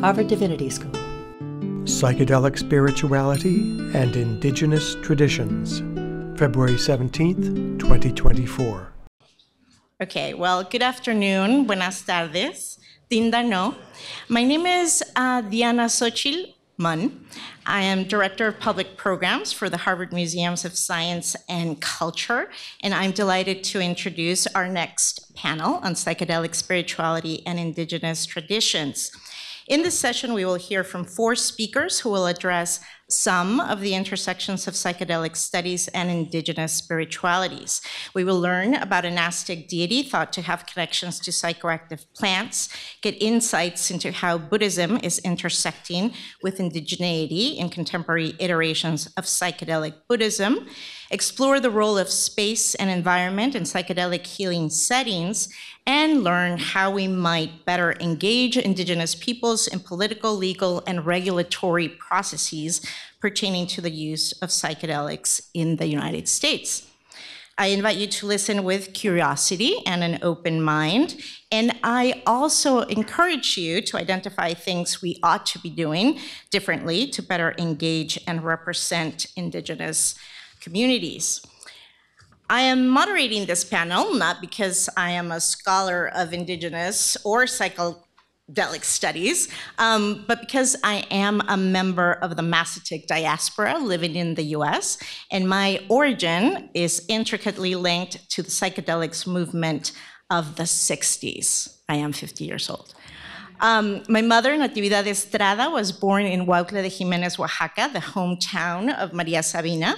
Harvard Divinity School. Psychedelic Spirituality and Indigenous Traditions, February 17th, 2024. Okay, well, good afternoon, buenas tardes, Tinda no. My name is uh, Diana Xochitl Munn. I am Director of Public Programs for the Harvard Museums of Science and Culture, and I'm delighted to introduce our next panel on psychedelic spirituality and indigenous traditions. In this session, we will hear from four speakers who will address some of the intersections of psychedelic studies and indigenous spiritualities. We will learn about an Aztec deity thought to have connections to psychoactive plants, get insights into how Buddhism is intersecting with indigeneity in contemporary iterations of psychedelic Buddhism, explore the role of space and environment in psychedelic healing settings, and learn how we might better engage Indigenous peoples in political, legal, and regulatory processes pertaining to the use of psychedelics in the United States. I invite you to listen with curiosity and an open mind. And I also encourage you to identify things we ought to be doing differently to better engage and represent Indigenous communities. I am moderating this panel not because I am a scholar of Indigenous or psychedelic studies, um, but because I am a member of the Mazatec diaspora living in the US, and my origin is intricately linked to the psychedelics movement of the 60s. I am 50 years old. Um, my mother, Natividad Estrada, was born in Huautla de Jimenez, Oaxaca, the hometown of Maria Sabina.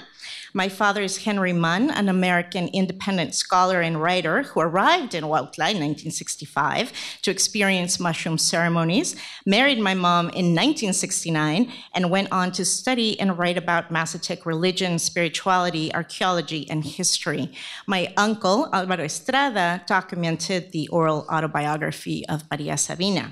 My father is Henry Munn, an American independent scholar and writer who arrived in Huautla in 1965 to experience mushroom ceremonies, married my mom in 1969, and went on to study and write about Mazatec religion, spirituality, archaeology, and history. My uncle, Alvaro Estrada, documented the oral autobiography of Maria Sabina.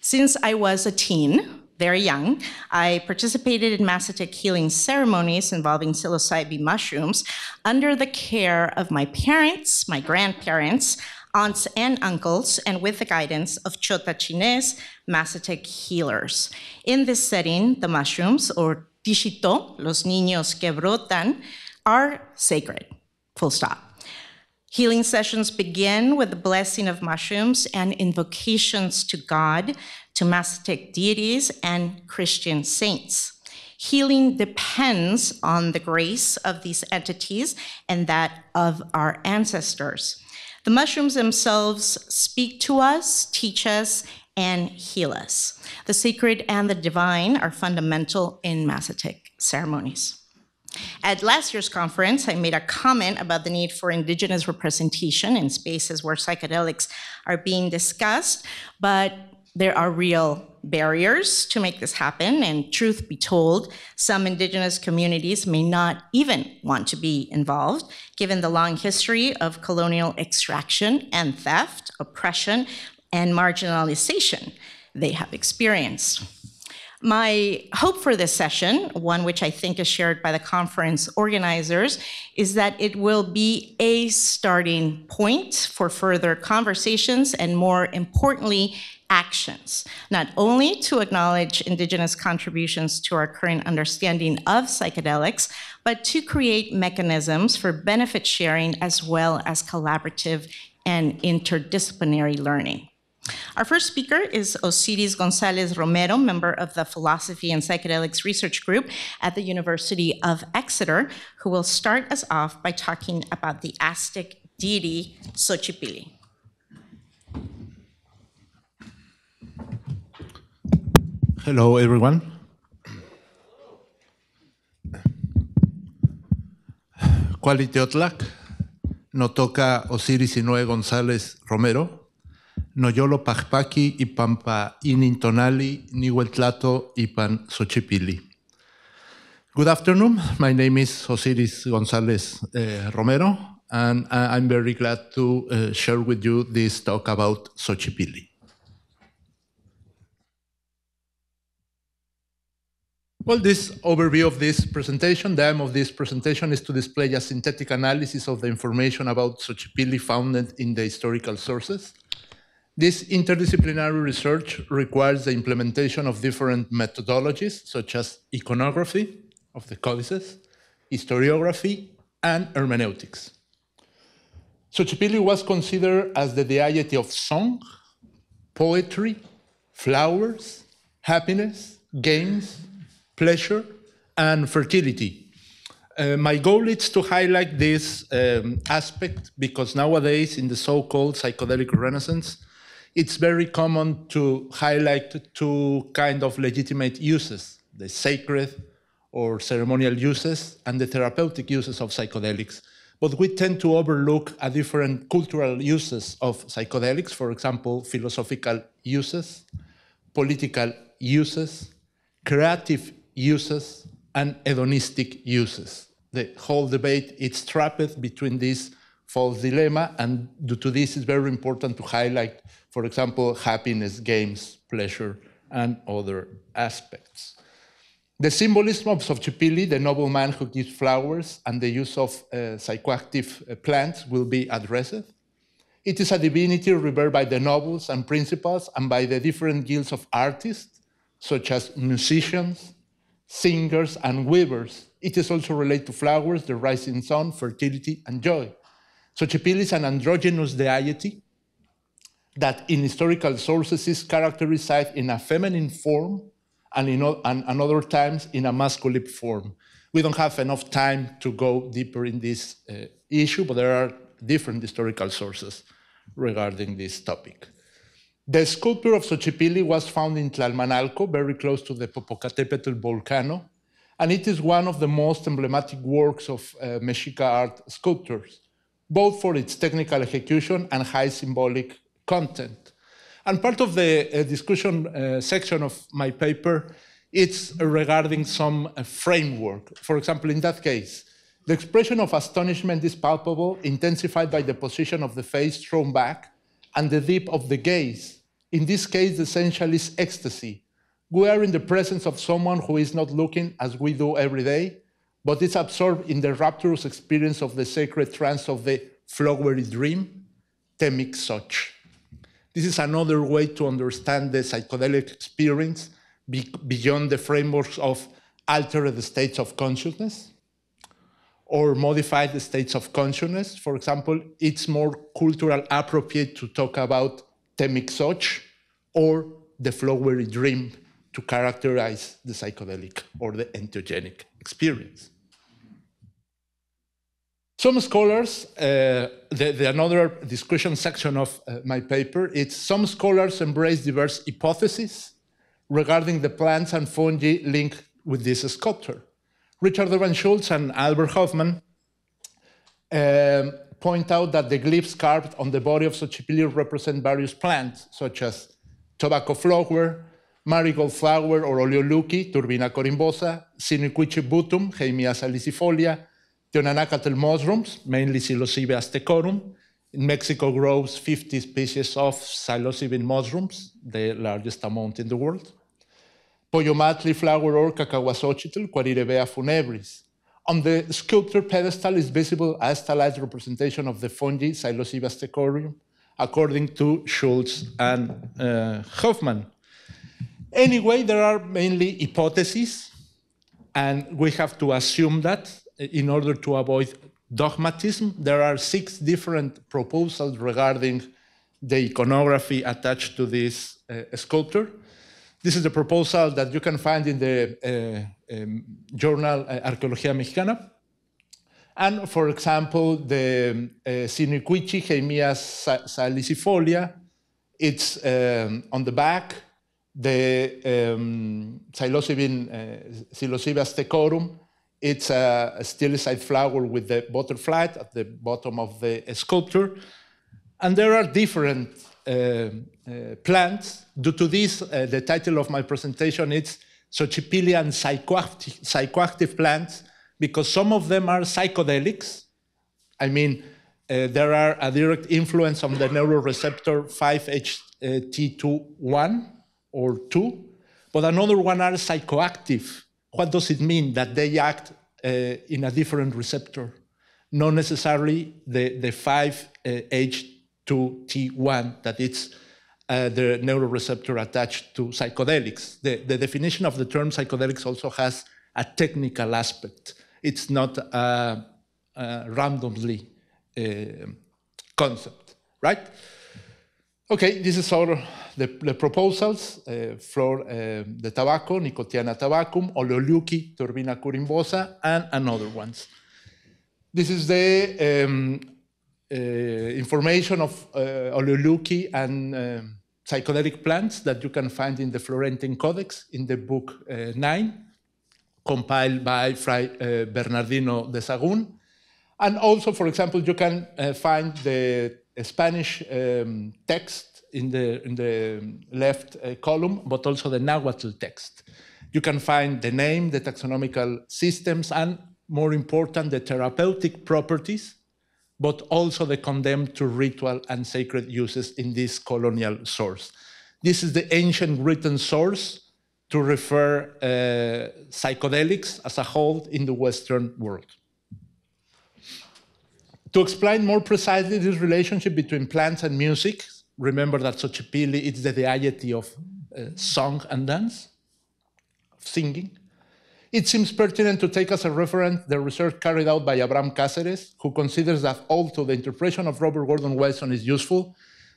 Since I was a teen, very young, I participated in Mazatec healing ceremonies involving psilocybe mushrooms under the care of my parents, my grandparents, aunts and uncles, and with the guidance of Chota Chines, Mazatec healers. In this setting, the mushrooms, or tishito, los niños que brotan, are sacred, full stop. Healing sessions begin with the blessing of mushrooms and invocations to God to Mazatec deities and Christian saints. Healing depends on the grace of these entities and that of our ancestors. The mushrooms themselves speak to us, teach us, and heal us. The sacred and the divine are fundamental in Mazatec ceremonies. At last year's conference, I made a comment about the need for Indigenous representation in spaces where psychedelics are being discussed, but there are real barriers to make this happen, and truth be told, some indigenous communities may not even want to be involved, given the long history of colonial extraction and theft, oppression, and marginalization they have experienced. My hope for this session, one which I think is shared by the conference organizers, is that it will be a starting point for further conversations and, more importantly, actions, not only to acknowledge Indigenous contributions to our current understanding of psychedelics, but to create mechanisms for benefit sharing as well as collaborative and interdisciplinary learning. Our first speaker is Osiris Gonzalez Romero, member of the Philosophy and Psychedelics Research Group at the University of Exeter, who will start us off by talking about the Aztec deity Xochipilli. Hello, everyone. Cualiteotlak, no toca Osiris Inoue González Romero, Noyolo Pajpaki Inintonali Xochipilli. Good afternoon. My name is Osiris González uh, Romero, and I'm very glad to uh, share with you this talk about Xochipilli. Well, this overview of this presentation, the aim of this presentation is to display a synthetic analysis of the information about Xochipilli found in the historical sources. This interdisciplinary research requires the implementation of different methodologies, such as iconography of the codices, historiography, and hermeneutics. Xochipilli was considered as the deity of song, poetry, flowers, happiness, games, pleasure, and fertility. Uh, my goal is to highlight this um, aspect because nowadays, in the so called psychedelic renaissance, it's very common to highlight two kind of legitimate uses the sacred or ceremonial uses and the therapeutic uses of psychedelics. But we tend to overlook a different cultural uses of psychedelics, for example, philosophical uses, political uses, creative uses, and hedonistic uses. The whole debate is trapped between this false dilemma, and due to this, it's very important to highlight, for example, happiness, games, pleasure, and other aspects. The symbolism of Xochipilli, the nobleman who gives flowers, and the use of uh, psychoactive uh, plants will be addressed. It is a divinity revered by the nobles and principals and by the different guilds of artists, such as musicians, singers, and weavers. It is also related to flowers, the rising sun, fertility, and joy. Xochipilli is an androgynous deity that in historical sources is characterized in a feminine form and, in, and, and other times in a masculine form. We don't have enough time to go deeper in this uh, issue, but there are different historical sources regarding this topic. The sculpture of Xochipilli was found in Tlalmanalco, very close to the Popocatépetl volcano, and it is one of the most emblematic works of uh, Mexica art sculptors, both for its technical execution and high symbolic content. And part of the uh, discussion uh, section of my paper, it's regarding some uh, framework. For example, in that case, the expression of astonishment is palpable, intensified by the position of the face thrown back and the dip of the gaze. In this case, the essential is ecstasy. We are in the presence of someone who is not looking as we do every day, but is absorbed in the rapturous experience of the sacred trance of the flowery dream, Temixoch. This is another way to understand the psychedelic experience be beyond the frameworks of altered states of consciousness or modified states of consciousness. For example, it's more cultural appropriate to talk about Temixoch or the flowery dream to characterize the psychedelic or the entheogenic experience. Some scholars, uh, the, the, another discussion section of uh, my paper, it's some scholars embrace diverse hypotheses regarding the plants and fungi linked with this sculpture. Richard Evan Schultes and Albert Hofmann um, point out that the glyphs carved on the body of Xochipilli represent various plants, such as tobacco flower, marigold flower or ololiuqui, Turbina corymbosa, Siniquiche butum, Heimia salicifolia, Teonanacatl mushrooms, mainly Psilocybe aztecorum. In Mexico grows 50 species of psilocybin mushrooms, the largest amount in the world. Poyomatli flower or Cacahuaxochitl, Quararibea funebris. On the sculpture pedestal is visible a stylized representation of the fungi Psilocybe aztecorum, according to Schultes and uh, Hofmann. Anyway, there are mainly hypotheses, and we have to assume that in order to avoid dogmatism. There are six different proposals regarding the iconography attached to this uh, sculpture. This is the proposal that you can find in the uh, um, journal uh, Arqueología Mexicana. And for example, the uh, Siniquichi salicifolia, it's um, on the back, the um, psilocybin, uh, it's a, a flower with the butterfly at the bottom of the sculpture. And there are different uh, uh, plants. Due to this, uh, the title of my presentation is Xochipillian psychoactive, psychoactive plants, because some of them are psychedelics. I mean, uh, there are a direct influence on the neuroreceptor 5-HT2-1 or 2, but another one are psychoactive what does it mean that they act uh, in a different receptor? Not necessarily the, the 5H2T1, uh, that it's uh, the neuroreceptor attached to psychedelics. The, the definition of the term psychedelics also has a technical aspect. It's not a, a randomly uh, concept, right? Okay, this is all the, the proposals uh, for uh, the tobacco, Nicotiana tabacum, Ololiuqui, Turbina corymbosa, and another ones. This is the um, uh, information of uh, and um, psychedelic plants that you can find in the Florentine Codex in the book uh, 9, compiled by Fray uh, Bernardino de Sahagún. And also, for example, you can uh, find the Spanish um, text in the, in the left uh, column, but also the Nahuatl text. You can find the name, the taxonomical systems, and more important, the therapeutic properties but also the condemned to ritual and sacred uses in this colonial source. This is the ancient written source to refer uh, psychedelics as a whole in the Western world. To explain more precisely this relationship between plants and music, remember that Xochipilli is the deity of uh, song and dance, of singing. It seems pertinent to take as a reference the research carried out by Abraham Cáceres, who considers that although the interpretation of Robert Gordon Wasson is useful,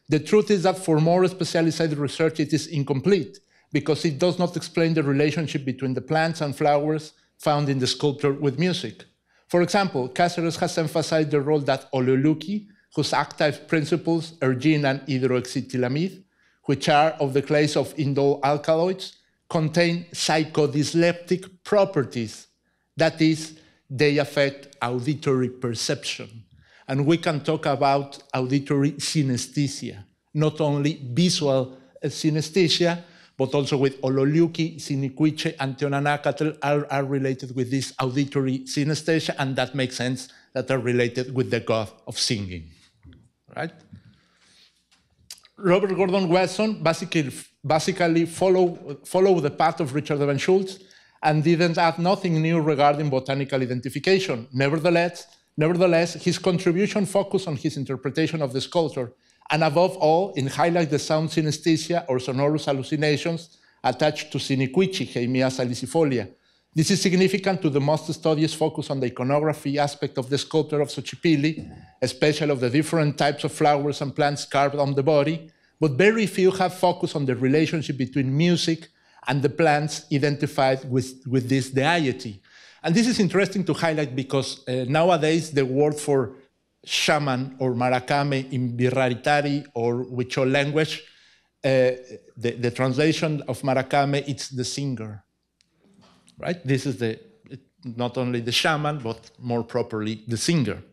the truth is that for more specialized research it is incomplete because it does not explain the relationship between the plants and flowers found in the sculpture with music. For example, Cáceres has emphasized the role that Ololiuqui, whose active principles, ergine and hydroxyethylamide, which are of the class of indole alkaloids, contain psychodysleptic properties. That is, they affect auditory perception. And we can talk about auditory synesthesia, not only visual synesthesia, but also with Ololiuqui, Siniquiche, and Teonanacatl are, are related with this auditory synesthesia, and that makes sense that are related with the god of singing, right? Robert Gordon Wasson basically, basically follow, follow the path of Richard Evans Schultes and didn't add nothing new regarding botanical identification. Nevertheless, nevertheless, his contribution focused on his interpretation of the sculpture, and above all, in highlight the sound synesthesia or sonorous hallucinations attached to Siniquiche, Heimia salicifolia. This is significant to the most studies focus on the iconography aspect of the sculpture of Xochipilli, especially of the different types of flowers and plants carved on the body, but very few have focused on the relationship between music and the plants identified with, with this deity. And this is interesting to highlight because uh, nowadays the word for shaman or maracame in Birraritari or Huichol language, uh, the, the translation of maracame, it's the singer, right? This is the, not only the shaman, but more properly, the singer.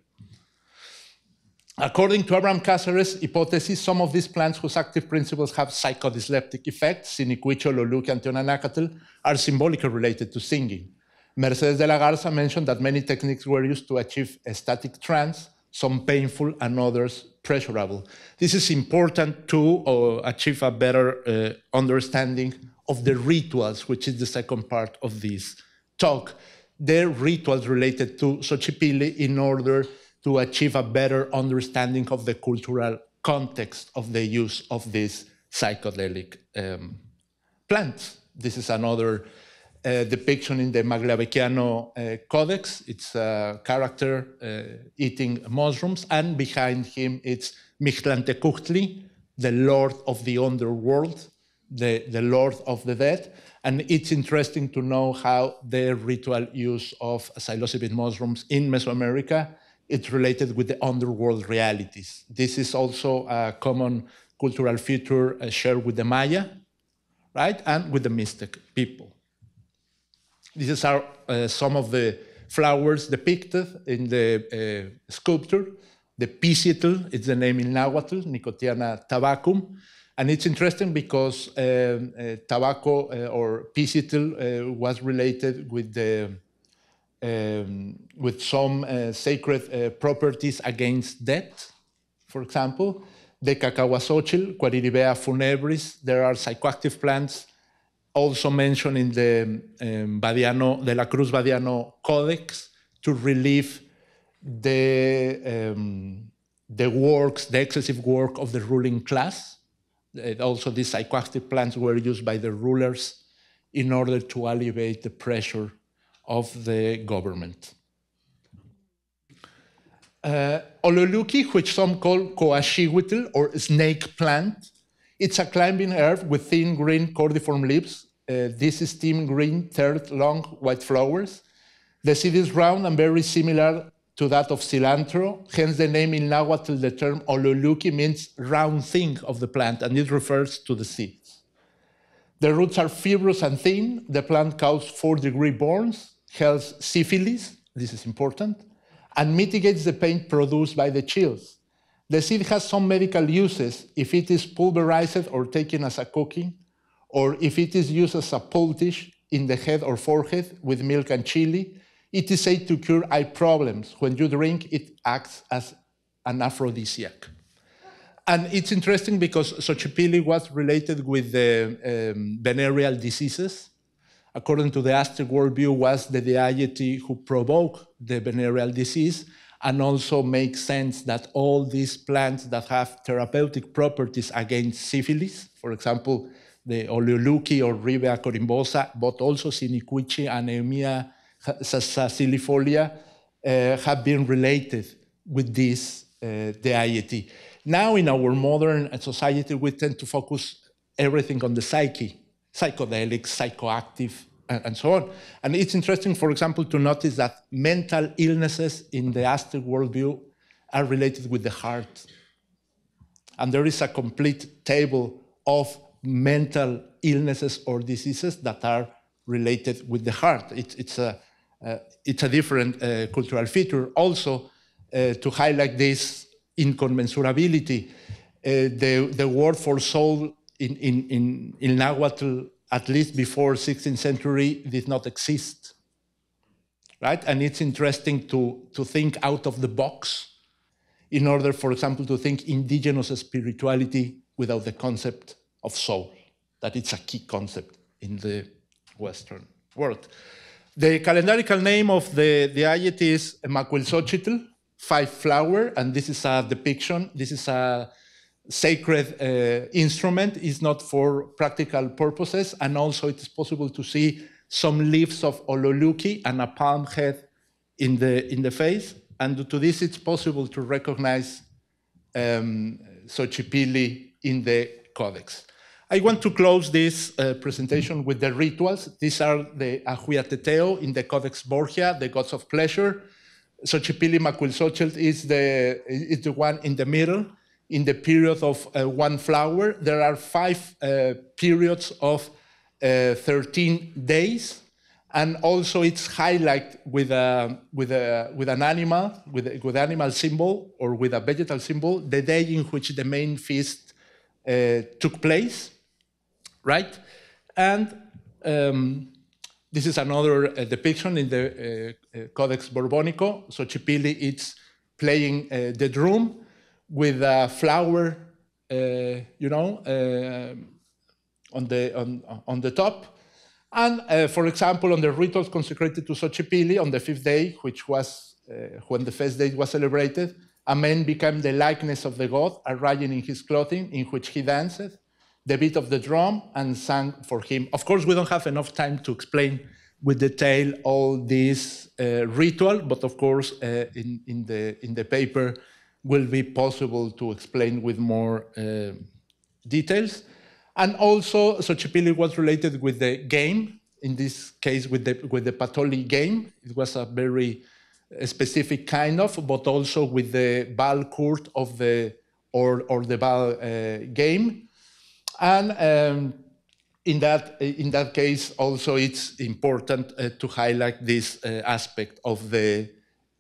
According to Abraham Cáceres' hypothesis, some of these plants whose active principles have psychodysleptic effects, Siniquiche, Ololiuqui, and Teonanacatl, are symbolically related to singing. Mercedes de la Garza mentioned that many techniques were used to achieve a static trance, some painful and others pleasurable. This is important to uh, achieve a better uh, understanding of the rituals, which is the second part of this talk. The rituals related to Xochipilli in order to achieve a better understanding of the cultural context of the use of these psychedelic um, plants. This is another uh, depiction in the Magliabechiano uh, Codex. It's a character uh, eating mushrooms, and behind him it's Mictlantecuhtli, the lord of the underworld, the, the lord of the dead. And it's interesting to know how the ritual use of psilocybin mushrooms in Mesoamerica it's related with the underworld realities. This is also a common cultural feature uh, shared with the Maya, right, and with the Mixtec people. These are uh, some of the flowers depicted in the uh, sculpture. The pisitl is the name in Nahuatl, Nicotiana tabacum. And it's interesting because um, uh, tobacco uh, or pisitl uh, was related with the um, with some uh, sacred properties against death, for example. The cacahuasochil, Quararibea funebris, there are psychoactive plants also mentioned in the um, Badiano, de la Cruz Badiano Codex to relieve the, um, the works, the excessive work of the ruling class also, these psychoactive plants were used by the rulers in order to alleviate the pressure of the government. Uh, Ololiuqui, which some call coachihuitl or snake plant, it's a climbing herb with thin green cordiform leaves. Uh, this is steam green, third long white flowers. The seed is round and very similar to that of cilantro. Hence, the name in Nahuatl, the term ololiuqui means round thing of the plant, and it refers to the seeds. The roots are fibrous and thin. The plant causes four degree burns, helps syphilis, this is important, and mitigates the pain produced by the chills. The seed has some medical uses if it is pulverized or taken as a cookie, or if it is used as a poultice in the head or forehead with milk and chili. It is said to cure eye problems. When you drink, it acts as an aphrodisiac. And it's interesting because Xochipilli was related with the um, venereal diseases. According to the Aztec worldview, was the deity who provoked the venereal disease, and also makes sense that all these plants that have therapeutic properties against syphilis, for example, the Ololiuqui or Rivea corymbosa, but also Siniquichi and Heimia salicifolia, uh, have been related with this uh, deity. Now, in our modern society, we tend to focus everything on the psyche, psychedelics, psychoactive, and, so on. And it's interesting, for example, to notice that mental illnesses in the Aztec worldview are related with the heart. And there is a complete table of mental illnesses or diseases that are related with the heart. It, it's, a, uh, it's a different uh, cultural feature. Also, uh, to highlight this incommensurability, uh, the, the word for soul in, in, in, in Nahuatl at least before 16th century, did not exist. Right? And it's interesting to, to think out of the box in order, for example, to think indigenous spirituality without the concept of soul, that it's a key concept in the Western world. The calendarical name of the deity is Macuilxochitl, five flower, and this is a depiction. This is a sacred uh, instrument is not for practical purposes, and also it is possible to see some leaves of ololiuqui and a palm head in the in the face. And to this, it's possible to recognize um, in the codex. I want to close this uh, presentation with the rituals. These are the Ahuyateteo in the Codex Borgia, the gods of pleasure. Xochipilli Macuilxochitl is the, is the one in the middle in the period of uh, one flower. There are five uh, periods of uh, 13 days. And also it's highlighted with, a, with, a, with an animal, with, a, with animal symbol or with a vegetal symbol, the day in which the main feast uh, took place, right? And um, this is another uh, depiction in the uh, Codex Borbonico. Xochipilli is playing the drum with a flower, uh, you know, uh, on, the, on, on the top. And uh, for example, on the rituals consecrated to Xochipilli on the fifth day, which was when the first day was celebrated, a man became the likeness of the god, arrayed in his clothing, in which he danced, the beat of the drum, and sang for him. Of course, we don't have enough time to explain with detail all this uh, ritual, but of course, uh, in, in, the, in the paper, will be possible to explain with more uh, details. And also, Xochipilli was related with the game, in this case with the, with the Patolli game. It was a very uh, specific kind of, but also with the ball court of the, or, or the ball uh, game. And um, in, that, in that case, also it's important uh, to highlight this uh, aspect of the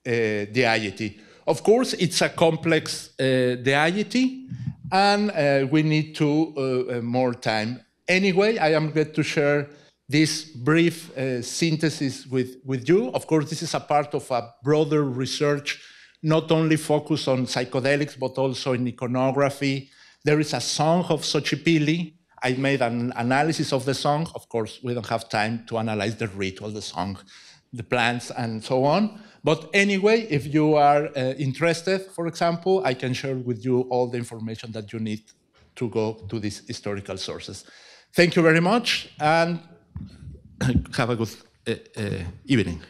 uh, deity. Of course, it's a complex uh, deity, and uh, we need to uh, uh, more time. Anyway, I am glad to share this brief uh, synthesis with, with you. Of course, this is a part of a broader research, not only focused on psychedelics, but also in iconography. There is a song of Xochipilli. I made an analysis of the song. Of course, we don't have time to analyze the ritual, the song, the plants, and so on. But anyway, if you are uh, interested, for example, I can share with you all the information that you need to go to these historical sources. Thank you very much, and have a good uh, uh, evening.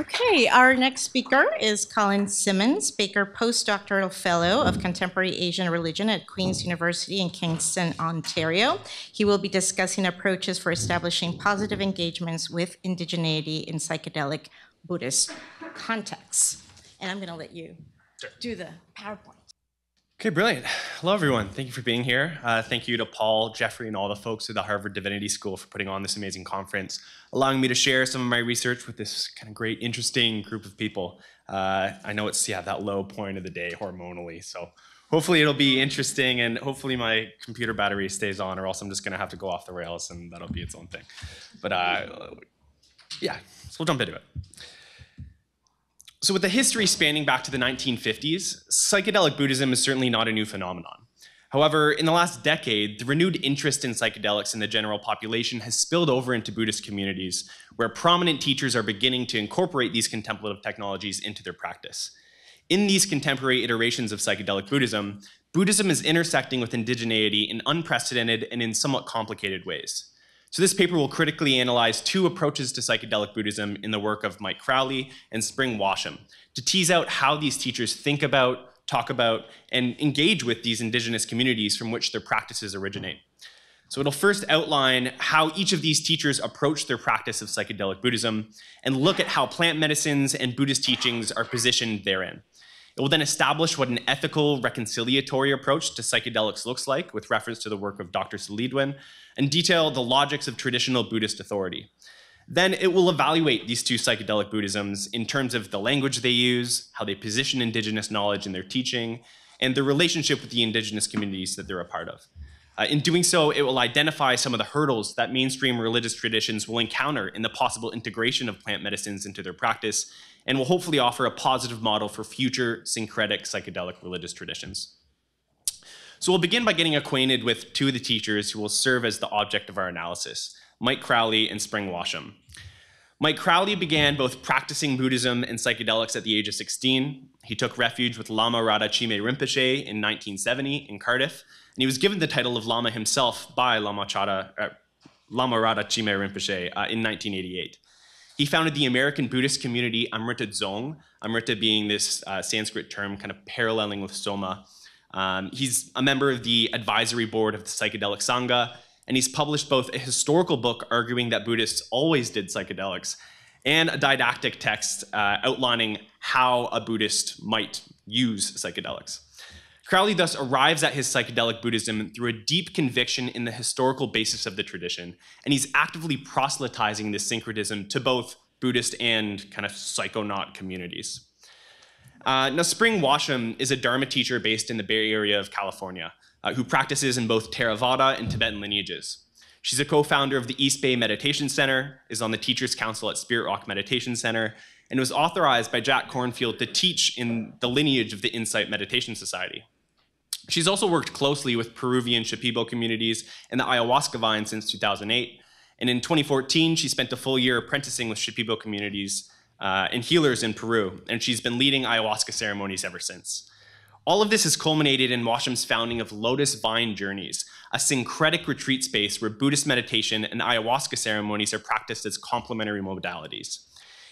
Okay, our next speaker is Colin Simonds, Baker Postdoctoral Fellow of Contemporary Asian Religion at Queen's University in Kingston, Ontario. He will be discussing approaches for establishing positive engagements with indigeneity in psychedelic Buddhist contexts. And I'm going to let you do the PowerPoint. Okay, brilliant. Hello, everyone. Thank you for being here. Uh, thank you to Paul, Jeffrey, and all the folks at the Harvard Divinity School for putting on this amazing conference, allowing me to share some of my research with this kind of great, interesting group of people. Uh, I know it's, yeah, that low point of the day hormonally, so hopefully it'll be interesting and hopefully my computer battery stays on or else I'm just going to have to go off the rails and that'll be its own thing. But uh, yeah, so we'll jump into it. So, with the history spanning back to the 1950s, psychedelic Buddhism is certainly not a new phenomenon. However, in the last decade, the renewed interest in psychedelics in the general population has spilled over into Buddhist communities, where prominent teachers are beginning to incorporate these contemplative technologies into their practice. In these contemporary iterations of psychedelic Buddhism, Buddhism is intersecting with indigeneity in unprecedented and in somewhat complicated ways. So this paper will critically analyze two approaches to psychedelic Buddhism in the work of Mike Crowley and Spring Washam to tease out how these teachers think about, talk about, and engage with these indigenous communities from which their practices originate. So it'll first outline how each of these teachers approach their practice of psychedelic Buddhism and look at how plant medicines and Buddhist teachings are positioned therein. It will then establish what an ethical reconciliatory approach to psychedelics looks like with reference to the work of Dr. Celidwen, and detail the logics of traditional Buddhist authority. Then it will evaluate these two psychedelic Buddhisms in terms of the language they use, how they position indigenous knowledge in their teaching, and the relationship with the indigenous communities that they're a part of. Uh, in doing so, it will identify some of the hurdles that mainstream religious traditions will encounter in the possible integration of plant medicines into their practice, and will hopefully offer a positive model for future syncretic psychedelic religious traditions. So we'll begin by getting acquainted with two of the teachers who will serve as the object of our analysis, Mike Crowley and Spring Washam. Mike Crowley began both practicing Buddhism and psychedelics at the age of 16. He took refuge with Lama Radha Chime Rinpoche in 1970 in Cardiff, and he was given the title of Lama himself by Lama, Chada, uh, Lama Rinpoche uh, in 1988. He founded the American Buddhist community Amrita Dzong, Amrita being this uh, Sanskrit term kind of paralleling with Soma, um, he's a member of the advisory board of the Psychedelic Sangha, and he's published both a historical book arguing that Buddhists always did psychedelics and a didactic text uh, outlining how a Buddhist might use psychedelics. Crowley thus arrives at his psychedelic Buddhism through a deep conviction in the historical basis of the tradition, and he's actively proselytizing this syncretism to both Buddhist and kind of psychonaut communities. Uh, now, Spring Washam is a Dharma teacher based in the Bay Area of California uh, who practices in both Theravada and Tibetan lineages. She's a co-founder of the East Bay Meditation Center, is on the Teachers Council at Spirit Rock Meditation Center, and was authorized by Jack Kornfield to teach in the lineage of the Insight Meditation Society. She's also worked closely with Peruvian Shipibo communities and the ayahuasca vine since 2008. And in 2014, she spent a full year apprenticing with Shipibo communities uh, and healers in Peru, and she's been leading ayahuasca ceremonies ever since. All of this has culminated in Washam's founding of Lotus Vine Journeys, a syncretic retreat space where Buddhist meditation and ayahuasca ceremonies are practiced as complementary modalities.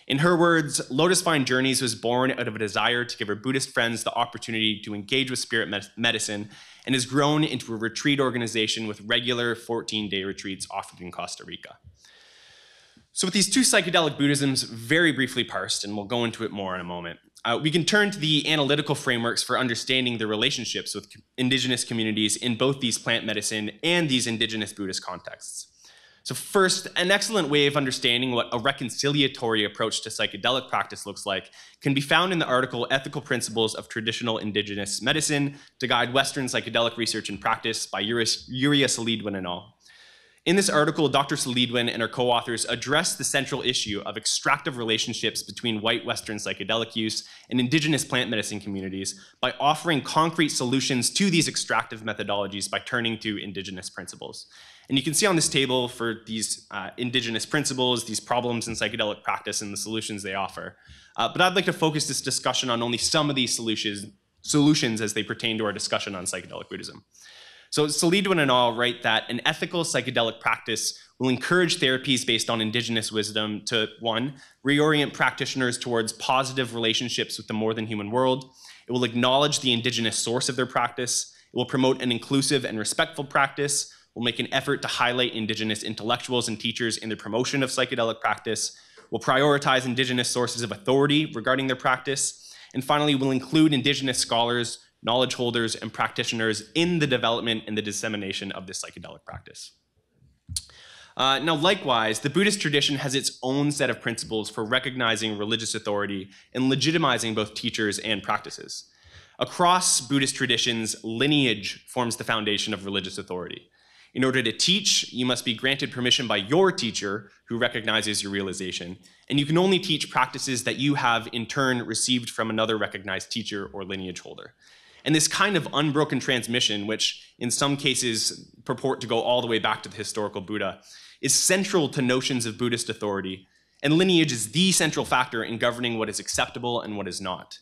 In her words, Lotus Vine Journeys was born out of a desire to give her Buddhist friends the opportunity to engage with spirit med medicine and has grown into a retreat organization with regular 14 day retreats offered in Costa Rica. So with these two psychedelic Buddhisms very briefly parsed, and we'll go into it more in a moment, uh, we can turn to the analytical frameworks for understanding the relationships with indigenous communities in both these plant medicine and these indigenous Buddhist contexts. So first, an excellent way of understanding what a reconciliatory approach to psychedelic practice looks like can be found in the article Ethical Principles of Traditional Indigenous Medicine to Guide Western Psychedelic Research and Practice by Yuria Celidwen and all. In this article, Dr. Celidwen and her co-authors address the central issue of extractive relationships between white Western psychedelic use and indigenous plant medicine communities by offering concrete solutions to these extractive methodologies by turning to indigenous principles. And you can see on this table for these uh, indigenous principles, these problems in psychedelic practice and the solutions they offer. Uh, but I'd like to focus this discussion on only some of these solutions, solutions as they pertain to our discussion on psychedelic Buddhism. So Celidwen and all write that an ethical psychedelic practice will encourage therapies based on indigenous wisdom to, one, reorient practitioners towards positive relationships with the more than human world. It will acknowledge the indigenous source of their practice. It will promote an inclusive and respectful practice. Will make an effort to highlight indigenous intellectuals and teachers in the promotion of psychedelic practice. Will prioritize indigenous sources of authority regarding their practice. And finally, will include indigenous scholars knowledge holders, and practitioners in the development and the dissemination of this psychedelic practice. Uh, now, likewise, the Buddhist tradition has its own set of principles for recognizing religious authority and legitimizing both teachers and practices. Across Buddhist traditions, lineage forms the foundation of religious authority. In order to teach, you must be granted permission by your teacher who recognizes your realization, and you can only teach practices that you have in turn received from another recognized teacher or lineage holder. And this kind of unbroken transmission, which in some cases purport to go all the way back to the historical Buddha, is central to notions of Buddhist authority. And lineage is the central factor in governing what is acceptable and what is not.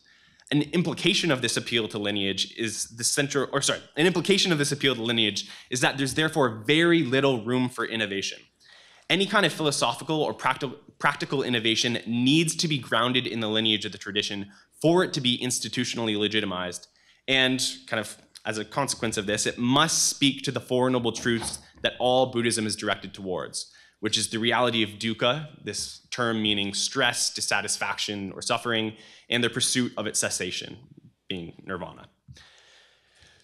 An implication of this appeal to lineage is the central, or sorry, an implication of this appeal to lineage is that there's therefore very little room for innovation. Any kind of philosophical or practical, practical innovation needs to be grounded in the lineage of the tradition for it to be institutionally legitimized and kind of as a consequence of this, it must speak to the Four Noble Truths that all Buddhism is directed towards, which is the reality of dukkha, this term meaning stress, dissatisfaction, or suffering, and the pursuit of its cessation, being nirvana.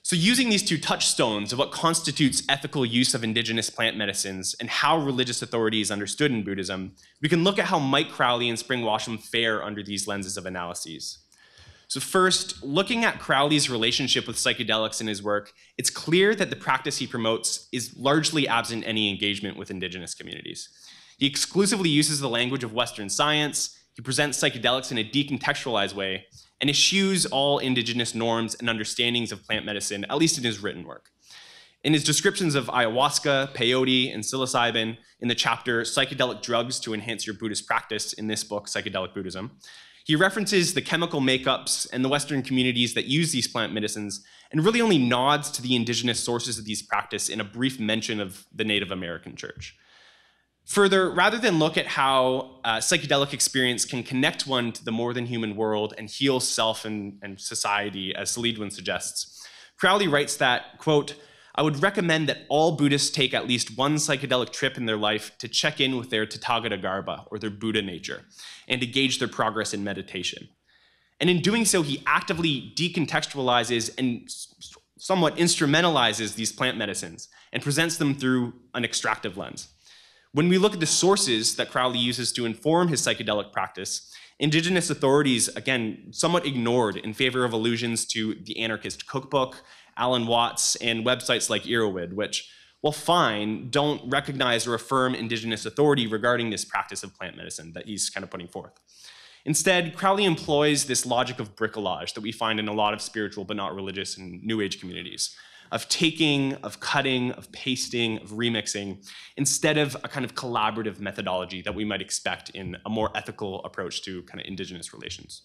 So, using these two touchstones of what constitutes ethical use of indigenous plant medicines and how religious authority is understood in Buddhism, we can look at how Mike Crowley and Spring Washam fare under these lenses of analyses. So, first, looking at Crowley's relationship with psychedelics in his work, it's clear that the practice he promotes is largely absent any engagement with indigenous communities. He exclusively uses the language of Western science, he presents psychedelics in a decontextualized way, and eschews all indigenous norms and understandings of plant medicine, at least in his written work. In his descriptions of ayahuasca, peyote, and psilocybin in the chapter Psychedelic Drugs to Enhance Your Buddhist Practice in this book, Psychedelic Buddhism, he references the chemical makeups and the Western communities that use these plant medicines and really only nods to the indigenous sources of these practice in a brief mention of the Native American church. Further, rather than look at how uh, psychedelic experience can connect one to the more than human world and heal self and, and society, as Celidwen suggests, Crowley writes that, quote, I would recommend that all Buddhists take at least one psychedelic trip in their life to check in with their Tathagata Garbha, or their Buddha nature, and to gauge their progress in meditation. And in doing so, he actively decontextualizes and somewhat instrumentalizes these plant medicines and presents them through an extractive lens. When we look at the sources that Crowley uses to inform his psychedelic practice, indigenous authorities, again, somewhat ignored in favor of allusions to the anarchist cookbook Alan Watts, and websites like Erowid, which, well, fine, don't recognize or affirm indigenous authority regarding this practice of plant medicine that he's kind of putting forth. Instead, Crowley employs this logic of bricolage that we find in a lot of spiritual but not religious and New Age communities of taking, of cutting, of pasting, of remixing, instead of a kind of collaborative methodology that we might expect in a more ethical approach to kind of indigenous relations.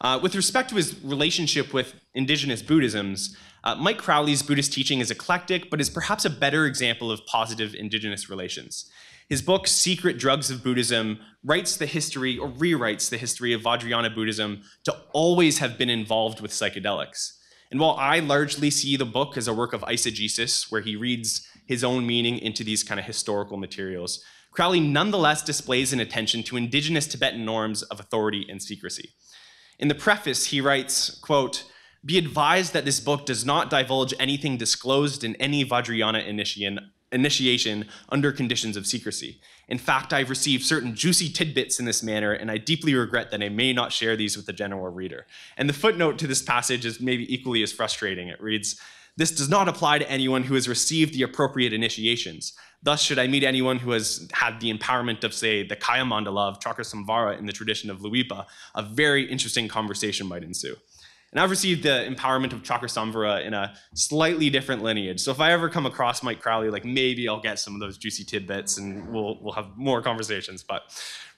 Uh, with respect to his relationship with indigenous Buddhisms, uh, Mike Crowley's Buddhist teaching is eclectic, but is perhaps a better example of positive indigenous relations. His book, Secret Drugs of Buddhism, writes the history or rewrites the history of Vajrayana Buddhism to always have been involved with psychedelics. And while I largely see the book as a work of eisegesis, where he reads his own meaning into these kind of historical materials, Crowley nonetheless displays an attention to indigenous Tibetan norms of authority and secrecy. In the preface, he writes, quote, be advised that this book does not divulge anything disclosed in any Vajrayana initiation, under conditions of secrecy. In fact, I've received certain juicy tidbits in this manner, and I deeply regret that I may not share these with the general reader. And the footnote to this passage is maybe equally as frustrating. It reads, this does not apply to anyone who has received the appropriate initiations. Thus, should I meet anyone who has had the empowerment of, say, the Kaya Mandala of Chakrasamvara in the tradition of Luipa, a very interesting conversation might ensue. And I've received the empowerment of Chakrasamvara in a slightly different lineage. So if I ever come across Mike Crowley, like maybe I'll get some of those juicy tidbits and we'll, we'll have more conversations. But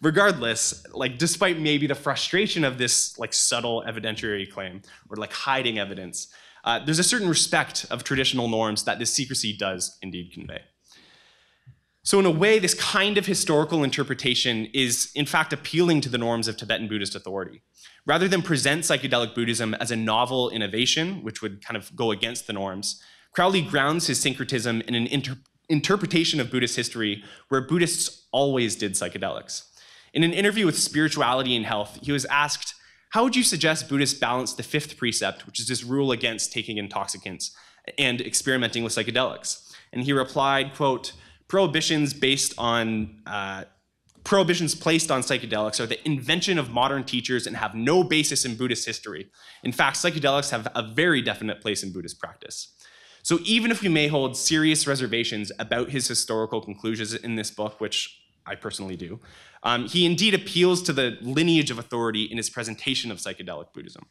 regardless, like despite maybe the frustration of this like subtle evidentiary claim or like hiding evidence, uh, there's a certain respect of traditional norms that this secrecy does indeed convey. So in a way, this kind of historical interpretation is in fact appealing to the norms of Tibetan Buddhist authority. Rather than present psychedelic Buddhism as a novel innovation, which would kind of go against the norms, Crowley grounds his syncretism in an inter interpretation of Buddhist history where Buddhists always did psychedelics. In an interview with Spirituality and Health, he was asked, how would you suggest Buddhists balance the fifth precept, which is this rule against taking intoxicants and experimenting with psychedelics? And he replied, quote, prohibitions based on uh, prohibitions placed on psychedelics are the invention of modern teachers and have no basis in Buddhist history. In fact, psychedelics have a very definite place in Buddhist practice. So even if we may hold serious reservations about his historical conclusions in this book, which I personally do, um, he indeed appeals to the lineage of authority in his presentation of psychedelic Buddhism.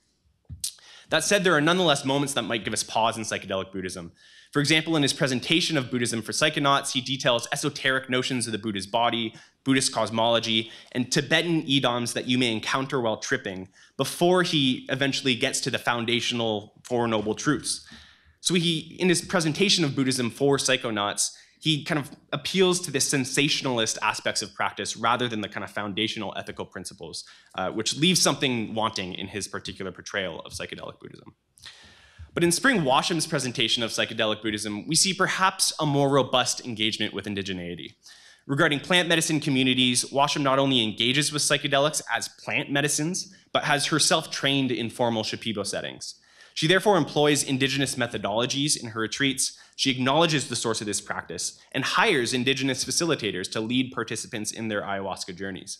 That said, there are nonetheless moments that might give us pause in psychedelic Buddhism. For example, in his presentation of Buddhism for psychonauts, he details esoteric notions of the Buddha's body, Buddhist cosmology, and Tibetan idioms that you may encounter while tripping before he eventually gets to the foundational Four Noble Truths. So he, in his presentation of Buddhism for psychonauts, he kind of appeals to the sensationalist aspects of practice rather than the kind of foundational ethical principles, uh, which leaves something wanting in his particular portrayal of psychedelic Buddhism. But in Spring Washam's presentation of psychedelic Buddhism, we see perhaps a more robust engagement with indigeneity. Regarding plant medicine communities, Washam not only engages with psychedelics as plant medicines, but has herself trained in formal Shipibo settings. She therefore employs indigenous methodologies in her retreats. She acknowledges the source of this practice and hires indigenous facilitators to lead participants in their ayahuasca journeys.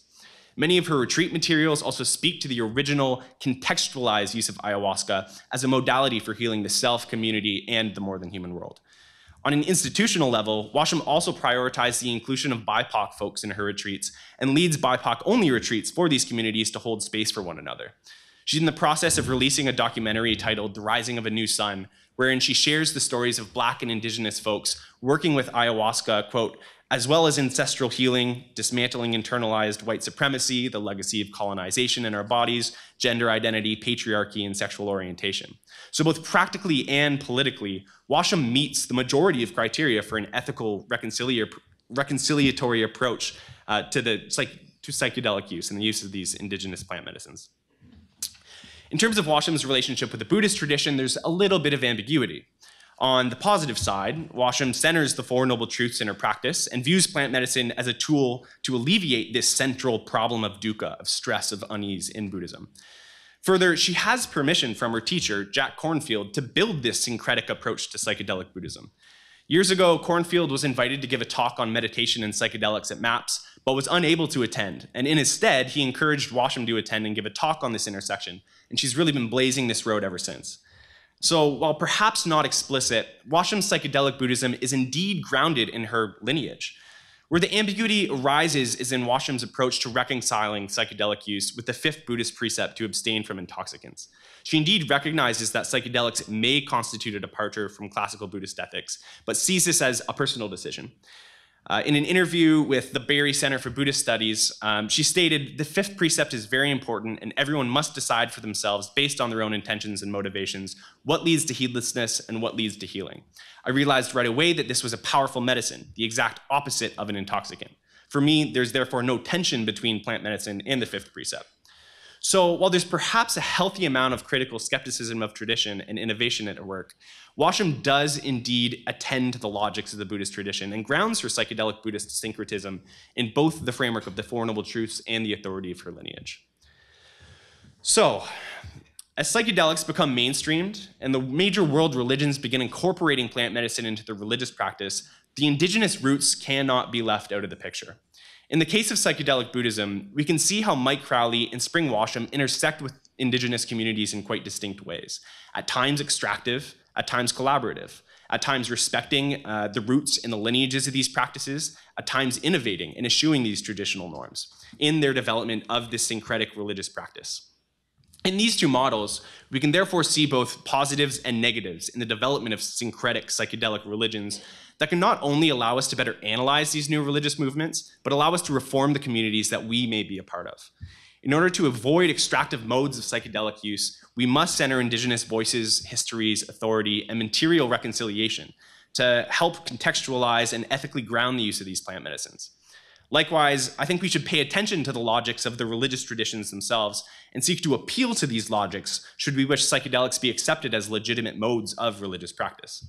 Many of her retreat materials also speak to the original contextualized use of ayahuasca as a modality for healing the self, community, and the more than human world. On an institutional level, Washam also prioritized the inclusion of BIPOC folks in her retreats and leads BIPOC only retreats for these communities to hold space for one another. She's in the process of releasing a documentary titled The Rising of a New Sun, wherein she shares the stories of Black and Indigenous folks working with ayahuasca, quote, as well as ancestral healing, dismantling internalized white supremacy, the legacy of colonization in our bodies, gender identity, patriarchy, and sexual orientation. So both practically and politically, Washam meets the majority of criteria for an ethical reconciliatory approach uh, to, the, to psychedelic use and the use of these indigenous plant medicines. In terms of Washam's relationship with the Buddhist tradition, there's a little bit of ambiguity. On the positive side, Washam centers the Four Noble Truths in her practice and views plant medicine as a tool to alleviate this central problem of dukkha, of stress, of unease in Buddhism. Further, she has permission from her teacher, Jack Kornfield, to build this syncretic approach to psychedelic Buddhism. Years ago, Kornfield was invited to give a talk on meditation and psychedelics at MAPS, but was unable to attend. And in his stead, he encouraged Washam to attend and give a talk on this intersection. And she's really been blazing this road ever since. So while perhaps not explicit, Washam's psychedelic Buddhism is indeed grounded in her lineage. Where the ambiguity arises is in Washam's approach to reconciling psychedelic use with the fifth Buddhist precept to abstain from intoxicants. She indeed recognizes that psychedelics may constitute a departure from classical Buddhist ethics, but sees this as a personal decision. Uh, in an interview with the Barre Center for Buddhist Studies, um, she stated, the fifth precept is very important and everyone must decide for themselves based on their own intentions and motivations what leads to heedlessness and what leads to healing. I realized right away that this was a powerful medicine, the exact opposite of an intoxicant. For me, there's therefore no tension between plant medicine and the fifth precept. So while there's perhaps a healthy amount of critical skepticism of tradition and innovation at work, Washam does indeed attend to the logics of the Buddhist tradition and grounds her psychedelic Buddhist syncretism in both the framework of the Four Noble Truths and the authority of her lineage. So, as psychedelics become mainstreamed and the major world religions begin incorporating plant medicine into their religious practice, the indigenous roots cannot be left out of the picture. In the case of psychedelic Buddhism, we can see how Mike Crowley and Spring Washam intersect with indigenous communities in quite distinct ways, at times extractive, at times collaborative, at times respecting uh, the roots and the lineages of these practices, at times innovating and eschewing these traditional norms in their development of this syncretic religious practice. In these two models, we can therefore see both positives and negatives in the development of syncretic psychedelic religions that can not only allow us to better analyze these new religious movements, but allow us to reform the communities that we may be a part of. In order to avoid extractive modes of psychedelic use, we must center Indigenous voices, histories, authority, and material reconciliation to help contextualize and ethically ground the use of these plant medicines. Likewise, I think we should pay attention to the logics of the religious traditions themselves and seek to appeal to these logics should we wish psychedelics be accepted as legitimate modes of religious practice.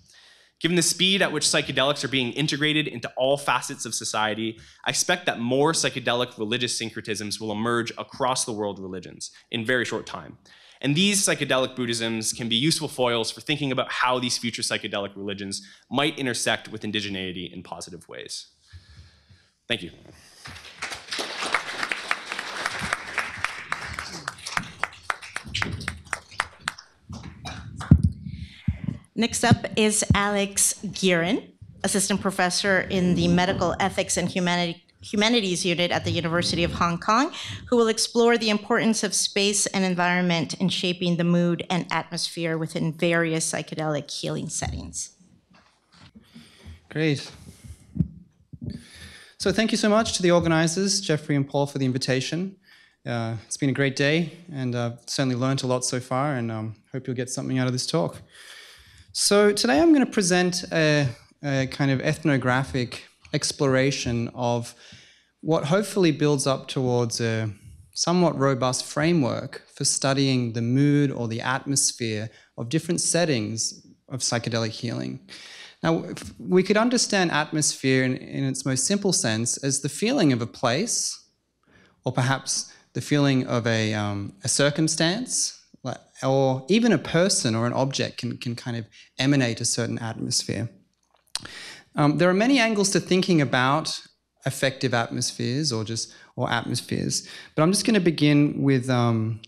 Given the speed at which psychedelics are being integrated into all facets of society, I expect that more psychedelic religious syncretisms will emerge across the world religions in very short time. And these psychedelic Buddhisms can be useful foils for thinking about how these future psychedelic religions might intersect with indigeneity in positive ways. Thank you. Next up is Alex Gearin, assistant professor in the Medical Ethics and Humanities Unit at the University of Hong Kong, who will explore the importance of space and environment in shaping the mood and atmosphere within various psychedelic healing settings. Great. So thank you so much to the organizers, Jeffrey and Paul, for the invitation. Uh, it's been a great day, and I've certainly learned a lot so far, and um, hope you'll get something out of this talk. So today I'm going to present a, a kind of ethnographic exploration of what hopefully builds up towards a somewhat robust framework for studying the mood or the atmosphere of different settings of psychedelic healing. Now, we could understand atmosphere in, in, its most simple sense as the feeling of a place, or perhaps the feeling of a, um, a circumstance, or even a person or an object can, can kind of emanate a certain atmosphere. Um, there are many angles to thinking about affective atmospheres or just or atmospheres, but I'm just going to begin with um,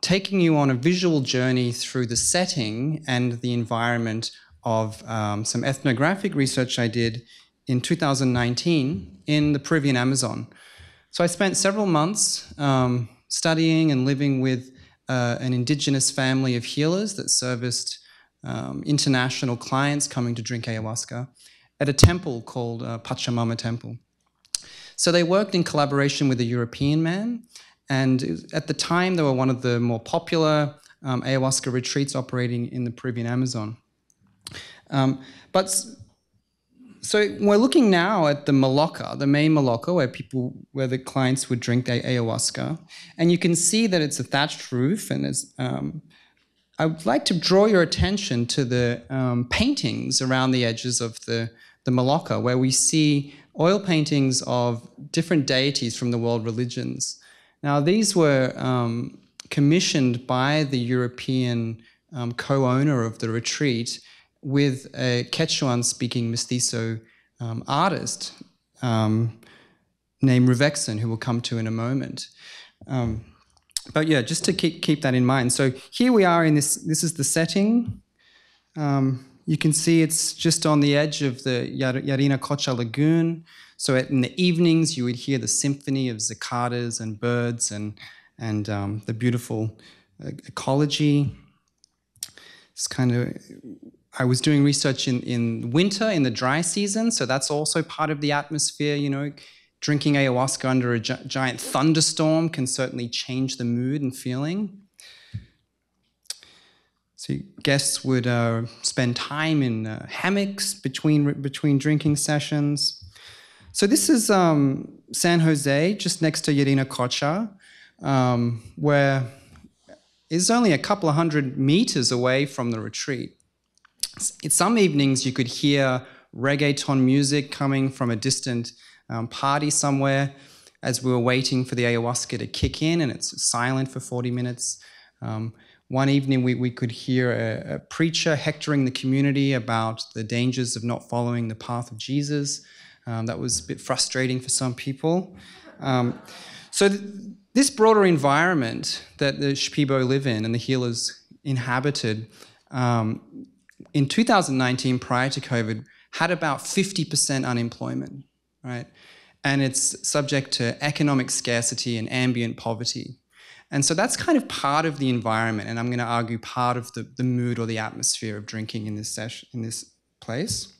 taking you on a visual journey through the setting and the environment of um, some ethnographic research I did in 2019 in the Peruvian Amazon. So I spent several months um, studying and living with uh, an indigenous family of healers that serviced um, international clients coming to drink ayahuasca at a temple called uh, Pachamama Temple. So they worked in collaboration with a European man, and at the time they were one of the more popular um, ayahuasca retreats operating in the Peruvian Amazon. Um, but so we're looking now at the Maloca, the main Maloca, where people, where the clients would drink their ayahuasca, and you can see that it's a thatched roof, and. Um, I would like to draw your attention to the um, paintings around the edges of the the Maloca, where we see oil paintings of different deities from the world religions. Now, these were um, commissioned by the European um, co-owner of the retreat with a Quechuan speaking mestizo um, artist um, named Ruvexen, who we'll come to in a moment. Um, but yeah, just to keep, keep that in mind. So here we are in this, this is the setting. Um, you can see it's just on the edge of the Yarinacocha Lagoon. So in the evenings, you would hear the symphony of cicadas and birds and, and um, the beautiful uh, ecology. It's kind of I was doing research in, in winter, in the dry season, so that's also part of the atmosphere, you know. Drinking ayahuasca under a gi- giant thunderstorm can certainly change the mood and feeling. So guests would uh, spend time in uh, hammocks between, between drinking sessions. So this is um, San Jose, just next to Yarinacocha, um, where it's only a couple of hundred meters away from the retreat some evenings you could hear reggaeton music coming from a distant um, party somewhere as we were waiting for the ayahuasca to kick in and it's silent for 40 minutes. Um, one evening, we, we could hear a, a preacher hectoring the community about the dangers of not following the path of Jesus. Um, that was a bit frustrating for some people. Um, so, th- this broader environment that the Shipibo live in and the healers inhabited um, in 2019, prior to COVID, had about 50% unemployment, right? And it's subject to economic scarcity and ambient poverty. And so that's kind of part of the environment, and I'm going to argue part of the, the mood or the atmosphere of drinking in this session, in this place.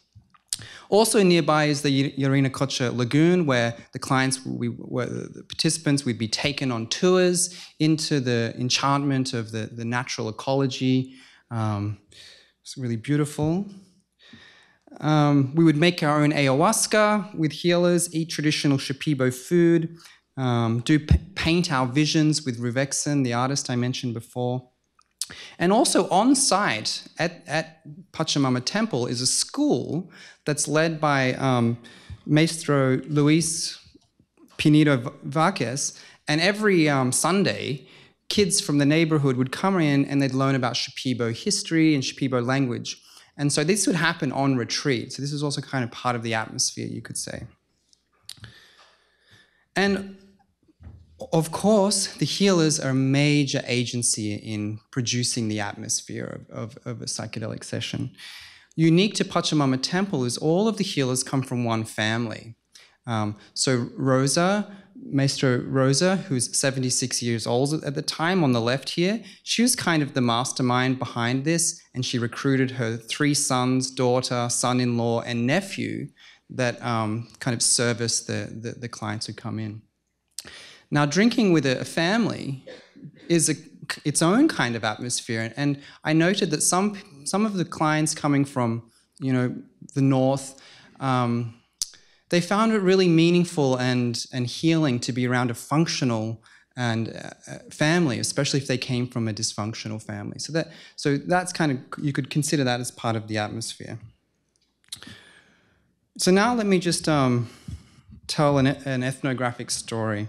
Also nearby is the Yarinacocha Lagoon, where the clients, we, where the participants, would be taken on tours into the enchantment of the, the natural ecology. Um, it's really beautiful. Um, we would make our own ayahuasca with healers, eat traditional Shipibo food, um, do paint our visions with Ruvexen, the artist I mentioned before. And also on site at, at Pachamama Temple is a school that's led by um, Maestro Luis Pinedo Vaques. And every um, Sunday, kids from the neighborhood would come in and they'd learn about Shipibo history and Shipibo language. And so this would happen on retreat. So this is also kind of part of the atmosphere, you could say. And of course, the healers are a major agency in producing the atmosphere of, of, of, a psychedelic session. Unique to Pachamama Temple is all of the healers come from one family. Um, so Rosa, Maestro Rosa, who's 76 years old at the time on the left here, she was kind of the mastermind behind this, and she recruited her three sons, daughter, son-in-law, and nephew that um, kind of service the, the, the clients who come in. Now, drinking with a family is a, its own kind of atmosphere, and I noted that some some of the clients coming from you know the north. Um, they found it really meaningful and, and healing to be around a functional and uh, family, especially if they came from a dysfunctional family. So that so that's kind of you could consider that as part of the atmosphere. So now let me just um, tell an, an ethnographic story.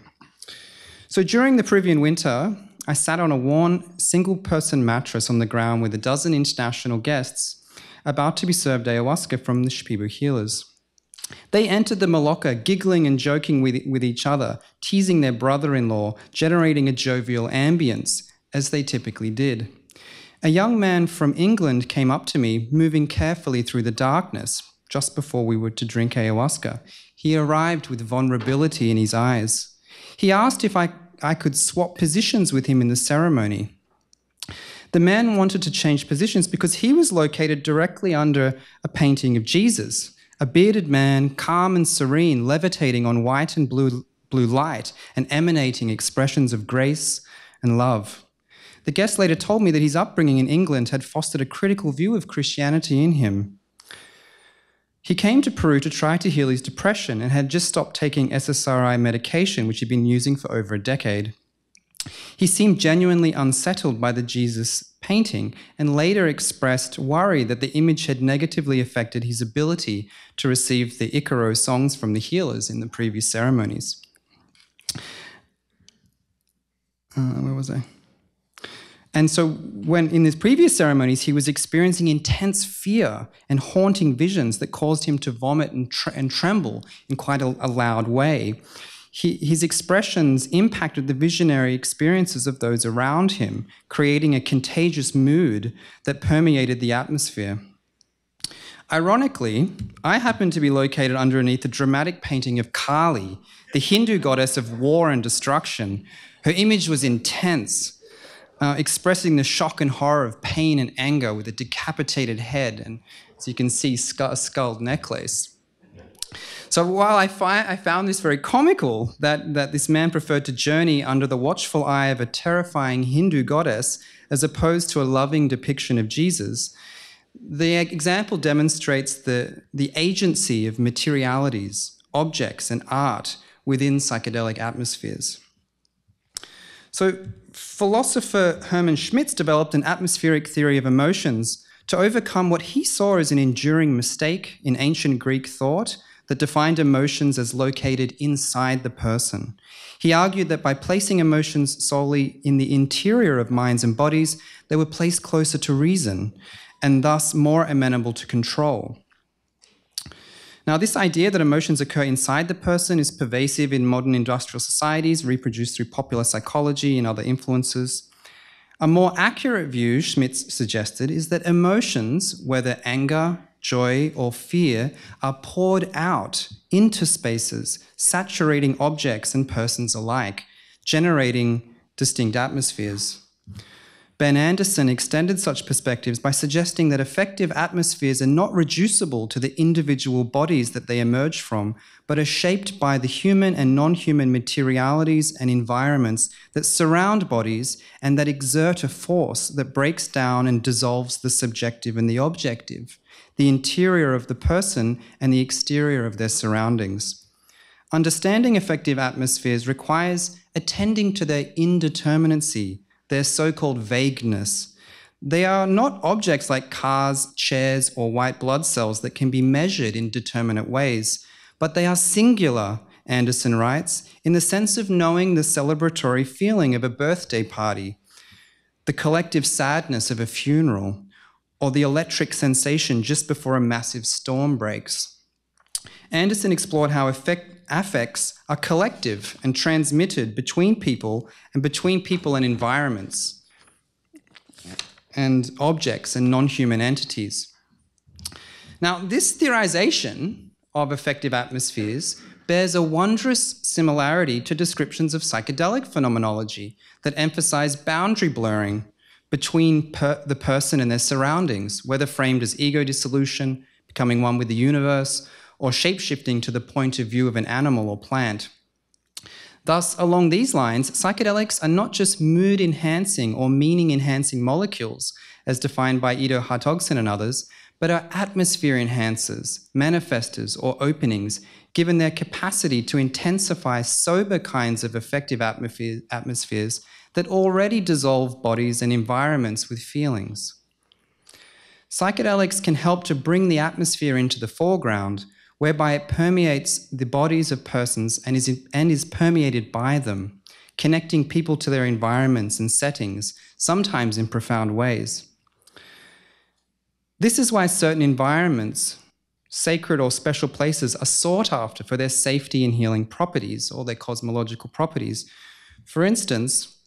So during the Peruvian winter, I sat on a worn single person mattress on the ground with a dozen international guests about to be served ayahuasca from the Shipibo healers. They entered the Maloca giggling and joking with, with each other, teasing their brother in law, generating a jovial ambience, as they typically did. A young man from England came up to me, moving carefully through the darkness just before we were to drink ayahuasca. He arrived with vulnerability in his eyes. He asked if I, I could swap positions with him in the ceremony. The man wanted to change positions because he was located directly under a painting of Jesus, a bearded man, calm and serene, levitating on white and blue, blue light and emanating expressions of grace and love. The guest later told me that his upbringing in England had fostered a critical view of Christianity in him. He came to Peru to try to heal his depression and had just stopped taking SSRI medication, which he'd been using for over a decade. He seemed genuinely unsettled by the Jesus painting and later expressed worry that the image had negatively affected his ability to receive the Icaro songs from the healers in the previous ceremonies. Uh, where was I? And so, when in his previous ceremonies, he was experiencing intense fear and haunting visions that caused him to vomit and, tre- and tremble in quite a, a loud way. He, his expressions impacted the visionary experiences of those around him, creating a contagious mood that permeated the atmosphere. Ironically, I happened to be located underneath a dramatic painting of Kali, the Hindu goddess of war and destruction. Her image was intense uh, expressing the shock and horror of pain and anger with a decapitated head and, as you can see, a skull necklace. So while I, fi- I, found this very comical that, that this man preferred to journey under the watchful eye of a terrifying Hindu goddess as opposed to a loving depiction of Jesus, the example demonstrates the, the agency of materialities, objects, and art within psychedelic atmospheres. So, philosopher Hermann Schmitz developed an atmospheric theory of emotions to overcome what he saw as an enduring mistake in ancient Greek thought that defined emotions as located inside the person. He argued that by placing emotions solely in the interior of minds and bodies, they were placed closer to reason and thus more amenable to control. Now, this idea that emotions occur inside the person is pervasive in modern industrial societies, reproduced through popular psychology and other influences. A more accurate view, Schmitz suggested, is that emotions, whether anger, joy, or fear, are poured out into spaces, saturating objects and persons alike, generating distinct atmospheres. Ben Anderson extended such perspectives by suggesting that affective atmospheres are not reducible to the individual bodies that they emerge from, but are shaped by the human and non human materialities and environments that surround bodies and that exert a force that breaks down and dissolves the subjective and the objective, the interior of the person and the exterior of their surroundings. Understanding affective atmospheres requires attending to their indeterminacy their so called vagueness. They are not objects like cars, chairs, or white blood cells that can be measured in determinate ways, but they are singular, Anderson writes, in the sense of knowing the celebratory feeling of a birthday party, the collective sadness of a funeral, or the electric sensation just before a massive storm breaks. Anderson explored how effect, affects are collective and transmitted between people and between people and environments and objects and non human entities. Now, this theorization of affective atmospheres bears a wondrous similarity to descriptions of psychedelic phenomenology that emphasize boundary blurring between per the person and their surroundings, whether framed as ego dissolution, becoming one with the universe, or shapeshifting to the point of view of an animal or plant. Thus, along these lines, psychedelics are not just mood enhancing or meaning enhancing molecules, as defined by Ido Hartogsohn and others, but are atmosphere enhancers, manifestors, or openings, given their capacity to intensify sober kinds of affective atmospheres that already dissolve bodies and environments with feelings. Psychedelics can help to bring the atmosphere into the foreground whereby it permeates the bodies of persons and is, and is permeated by them, connecting people to their environments and settings, sometimes in profound ways. This is why certain environments, sacred or special places, are sought after for their safety and healing properties or their cosmological properties. For instance,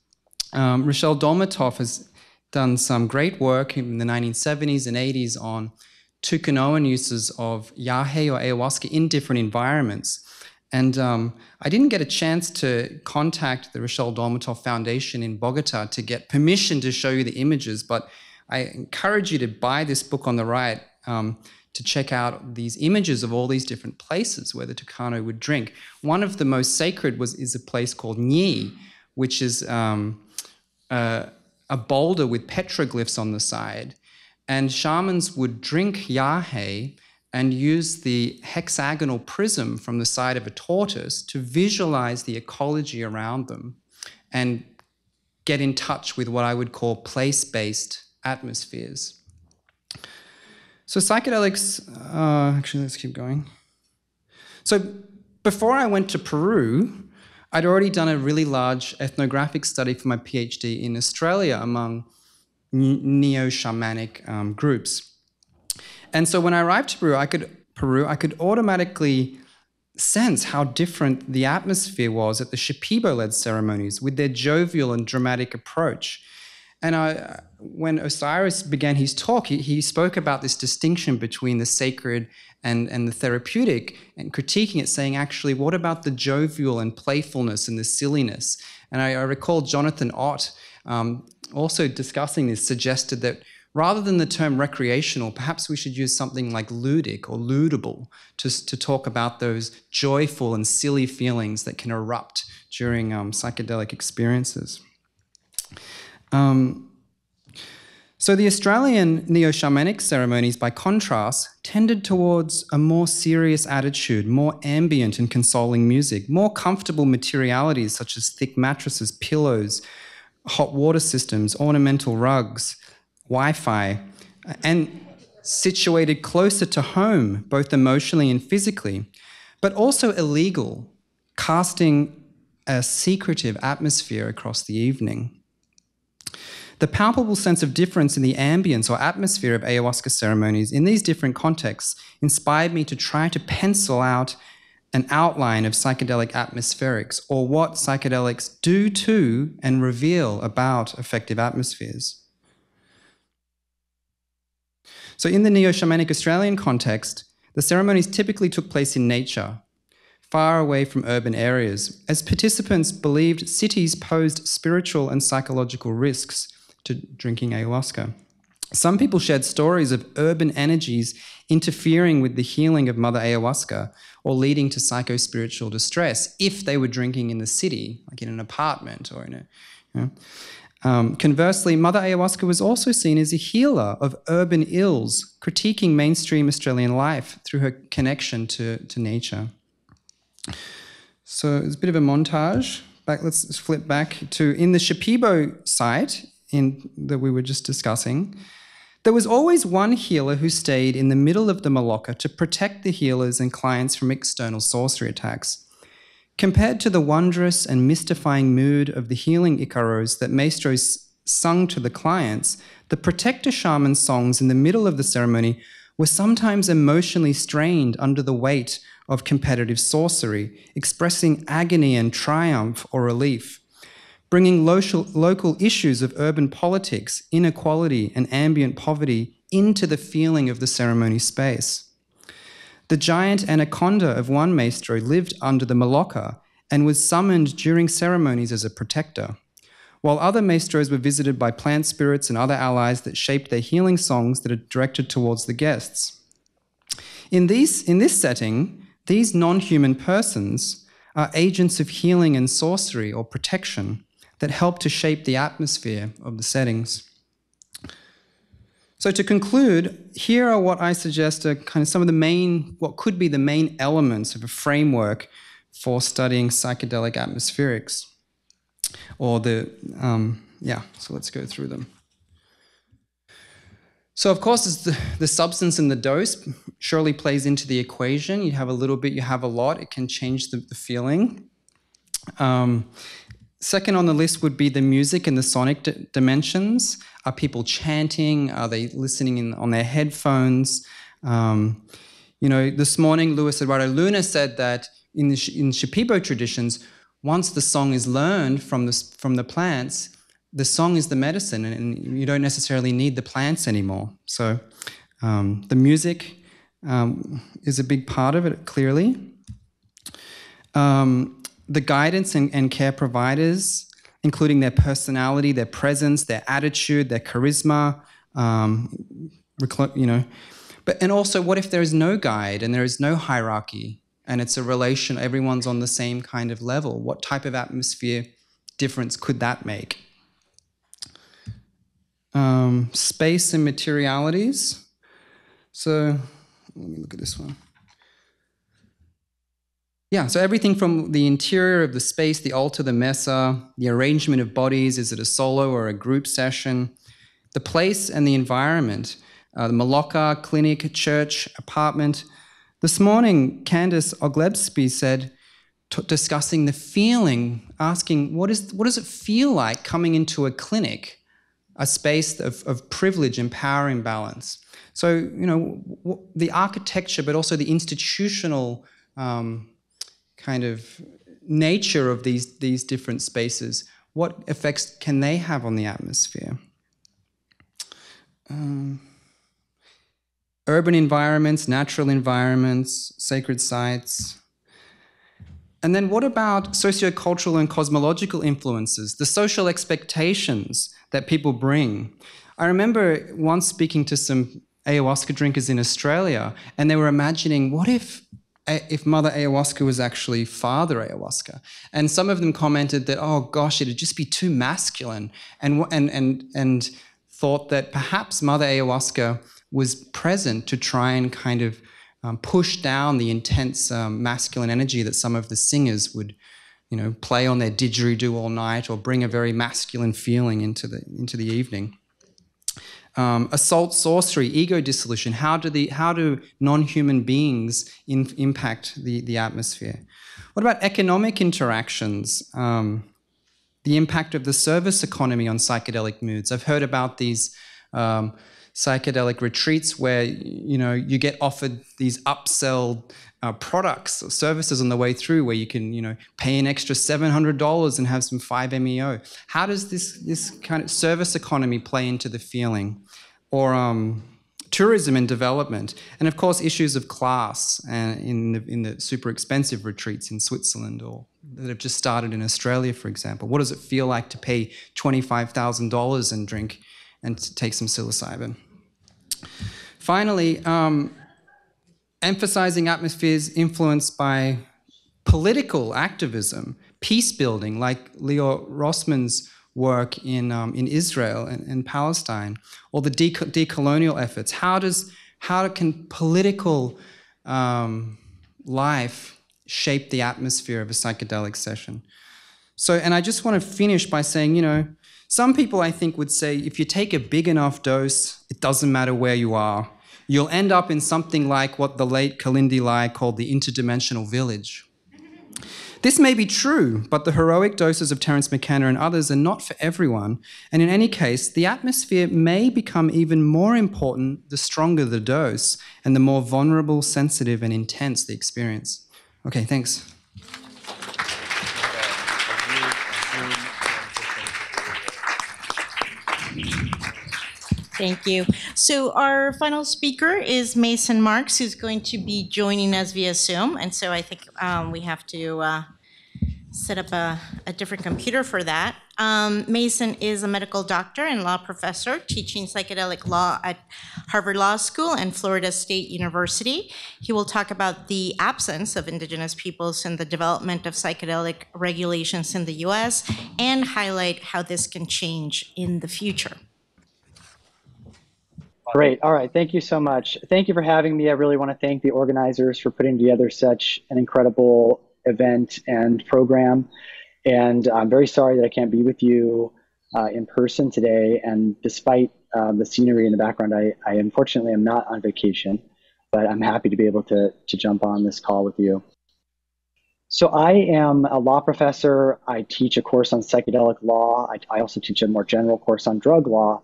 um, Reichel-Dolmatoff has done some great work in the 1970s and 80s on Tucanoan uses of yahe or ayahuasca in different environments. And um, I didn't get a chance to contact the Reichel-Dolmatoff Foundation in Bogota to get permission to show you the images, but I encourage you to buy this book on the right um, to check out these images of all these different places where the Tucano would drink. One of the most sacred was is a place called Nyi, which is um, a, a boulder with petroglyphs on the side. And shamans would drink yahe and use the hexagonal prism from the side of a tortoise to visualize the ecology around them and get in touch with what I would call place based atmospheres. So, psychedelics, uh, actually, let's keep going. So, before I went to Peru, I'd already done a really large ethnographic study for my PhD in Australia among neo shamanic um, groups. And so when I arrived to Peru, I could Peru, I could automatically sense how different the atmosphere was at the Shipibo-led ceremonies with their jovial and dramatic approach. And I, when Osiris began his talk, he, he spoke about this distinction between the sacred and, and the therapeutic and critiquing it, saying, actually, what about the jovial and playfulness and the silliness? And I, I recall Jonathan Ott um, also discussing this suggested that rather than the term recreational, perhaps we should use something like ludic or ludable to, to talk about those joyful and silly feelings that can erupt during um, psychedelic experiences. Um, so the Australian neo-shamanic ceremonies, by contrast, tended towards a more serious attitude, more ambient and consoling music, more comfortable materialities such as thick mattresses, pillows, hot water systems, ornamental rugs, Wi Fi, and situated closer to home, both emotionally and physically. but also illegal, casting a secretive atmosphere across the evening. The palpable sense of difference in the ambience or atmosphere of ayahuasca ceremonies in these different contexts inspired me to try to pencil out an outline of psychedelic atmospherics or what psychedelics do to and reveal about affective atmospheres. So, in the neo shamanic Australian context, the ceremonies typically took place in nature, far away from urban areas, as participants believed cities posed spiritual and psychological risks to drinking ayahuasca. Some people shared stories of urban energies interfering with the healing of Mother Ayahuasca or leading to psycho spiritual distress if they were drinking in the city, like in an apartment or in a. You know. Um, conversely, Mother Ayahuasca was also seen as a healer of urban ills, critiquing mainstream Australian life through her connection to, to nature. So it's a bit of a montage. Back, let's flip back to in the Shipibo site in, that we were just discussing. There was always one healer who stayed in the middle of the Maloka to protect the healers and clients from external sorcery attacks. Compared to the wondrous and mystifying mood of the healing Icaros that maestros sung to the clients, the protector shaman songs in the middle of the ceremony were sometimes emotionally strained under the weight of competitive sorcery, expressing agony and triumph or relief, bringing local, local issues of urban politics, inequality, and ambient poverty into the feeling of the ceremony space. The giant anaconda of one maestro lived under the Maloka and was summoned during ceremonies as a protector, while other maestros were visited by plant spirits and other allies that shaped their healing songs that are directed towards the guests. In, these, in this setting, these non human persons are agents of healing and sorcery or protection that help to shape the atmosphere of the settings. So, to conclude, here are what I suggest are kind of some of the main, what could be the main elements of a framework for studying psychedelic atmospherics. Or the, um, yeah, so let's go through them. So, of course, the, the substance and the dose surely plays into the equation. You have a little bit, you have a lot, it can change the, the feeling. Um, Second on the list would be the music and the sonic dimensions. Are people chanting? Are they listening in, on their headphones? Um, you know, this morning, Luis Eduardo Luna said that in the in Shipibo traditions, once the song is learned from the, from the plants, the song is the medicine, and you don't necessarily need the plants anymore. So, um, the music um, is a big part of it, clearly. Um, the guidance and, and care providers, including their personality, their presence, their attitude, their charisma, um, you know. But and also, what if there is no guide and there is no hierarchy and it's a relation, everyone's on the same kind of level? What type of atmosphere difference could that make? Um, space and materialities. So let me look at this one. Yeah, so everything from the interior of the space, the altar, the mesa, the arrangement of bodies, is it a solo or a group session? The place and the environment, uh, the Maloka, clinic, church, apartment. This morning, Candice Oglebsky said, discussing the feeling, asking, what, is, what does it feel like coming into a clinic, a space of, of privilege and power imbalance? So, you know, the architecture, but also the institutional um, kind of nature of these, these different spaces, what effects can they have on the atmosphere? Um, urban environments, natural environments, sacred sites. And then what about sociocultural and cosmological influences, the social expectations that people bring? I remember once speaking to some ayahuasca drinkers in Australia, and they were imagining what if if Mother Ayahuasca was actually Father Ayahuasca. And some of them commented that, oh gosh, it'd just be too masculine, and, and, and, and thought that perhaps Mother Ayahuasca was present to try and kind of um, push down the intense um, masculine energy that some of the singers would, you know, play on their didgeridoo all night or bring a very masculine feeling into the, into the evening. Um, assault, sorcery, ego dissolution. How do the how do non-human beings in, impact the the atmosphere? What about economic interactions? Um, the impact of the service economy on psychedelic moods. I've heard about these um, psychedelic retreats where you know you get offered these upsell uh, products or services on the way through where you can you know pay an extra $700 and have some 5-meo how does this this kind of service economy play into the feeling or um, tourism and development and of course issues of class in the, in the super expensive retreats in switzerland or that have just started in australia for example. What does it feel like to pay $25000 and drink and take some psilocybin? Finally, um, emphasizing atmospheres influenced by political activism, peace building, like Leor Roseman's work in, um, in Israel and, and, Palestine, or the de- decolonial efforts. How, does, how can political um, life shape the atmosphere of a psychedelic session? So, and I just want to finish by saying, you know, some people, I think, would say if you take a big enough dose, it doesn't matter where you are. You'll end up in something like what the late Kalindi Lai called the interdimensional village. This may be true, but the heroic doses of Terence McKenna and others are not for everyone. And in any case, the atmosphere may become even more important the stronger the dose and the more vulnerable, sensitive, and intense the experience. Okay, thanks. Thank you. So our final speaker is Mason Marks, who's going to be joining us via Zoom. And so I think um, we have to uh, set up a, a, different computer for that. Um, Mason is a medical doctor and law professor teaching psychedelic law at Harvard Law School and Florida State University. He will talk about the absence of indigenous peoples in the development of psychedelic regulations in the US and highlight how this can change in the future. Great. All right. Thank you so much. Thank you for having me. I really want to thank the organizers for putting together such an incredible event and program. And I'm very sorry that I can't be with you uh, in person today. And despite uh, the scenery in the background, I, I unfortunately am not on vacation, but I'm happy to be able to, to jump on this call with you. So I am a law professor. I teach a course on psychedelic law. I, I also teach a more general course on drug law.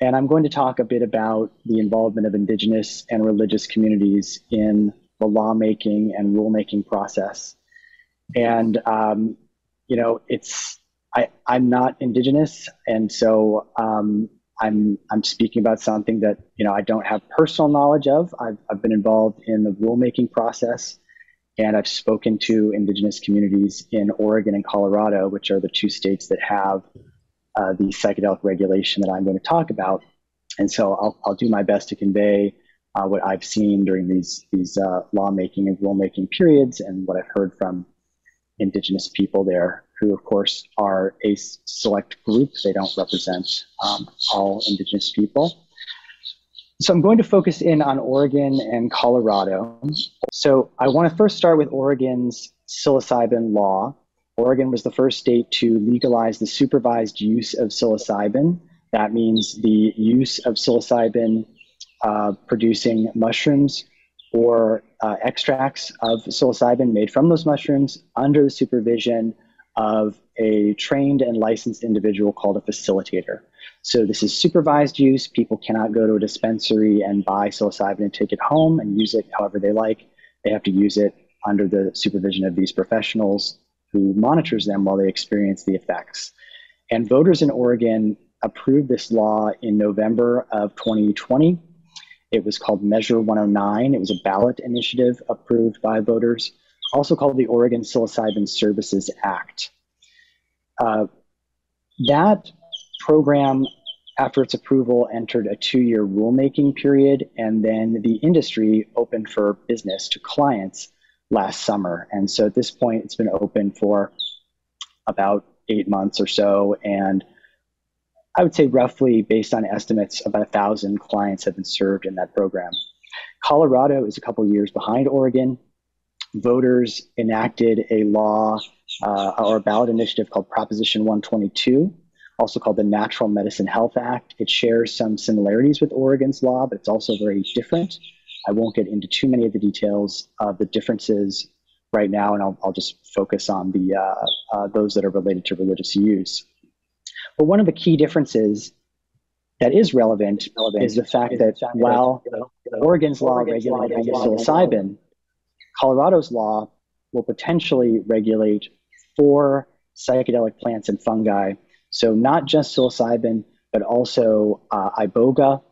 And I'm going to talk a bit about the involvement of indigenous and religious communities in the lawmaking and rulemaking process. And, um, you know, it's, I, I'm not indigenous. And so um, I'm, I'm speaking about something that, you know, I don't have personal knowledge of. I've, I've been involved in the rulemaking process and I've spoken to indigenous communities in Oregon and Colorado, which are the two states that have uh, the psychedelic regulation that I'm going to talk about. And so I'll, I'll do my best to convey uh, what I've seen during these, these uh, lawmaking and rulemaking periods and what I've heard from indigenous people there, who, of course, are a select group. They don't represent um, all indigenous people. So I'm going to focus in on Oregon and Colorado. So I want to first start with Oregon's psilocybin law. Oregon was the first state to legalize the supervised use of psilocybin. That means the use of psilocybin uh, producing mushrooms or uh, extracts of psilocybin made from those mushrooms under the supervision of a trained and licensed individual called a facilitator. So this is supervised use. People cannot go to a dispensary and buy psilocybin and take it home and use it however they like. They have to use it under the supervision of these professionals who monitors them while they experience the effects. And voters in Oregon approved this law in November of 2020. It was called Measure 109. It was a ballot initiative approved by voters, also called the Oregon Psilocybin Services Act. Uh, that program, after its approval, entered a two year rulemaking period, and then the industry opened for business to clients last summer. And so at this point, it's been open for about eight months or so. And I would say roughly, based on estimates, about a thousand clients have been served in that program. Colorado is a couple years behind Oregon. Voters enacted a law uh, or a ballot initiative called Proposition 122, also called the Natural Medicine Health Act. It shares some similarities with Oregon's law, but it's also very different. I won't get into too many of the details of the differences right now, and I'll, I'll just focus on the uh, uh, those that are related to religious use. But one of the key differences that is relevant, relevant is the fact that while Oregon's law regulates psilocybin, Colorado's law will potentially regulate four psychedelic plants and fungi. So not just psilocybin, but also uh, iboga,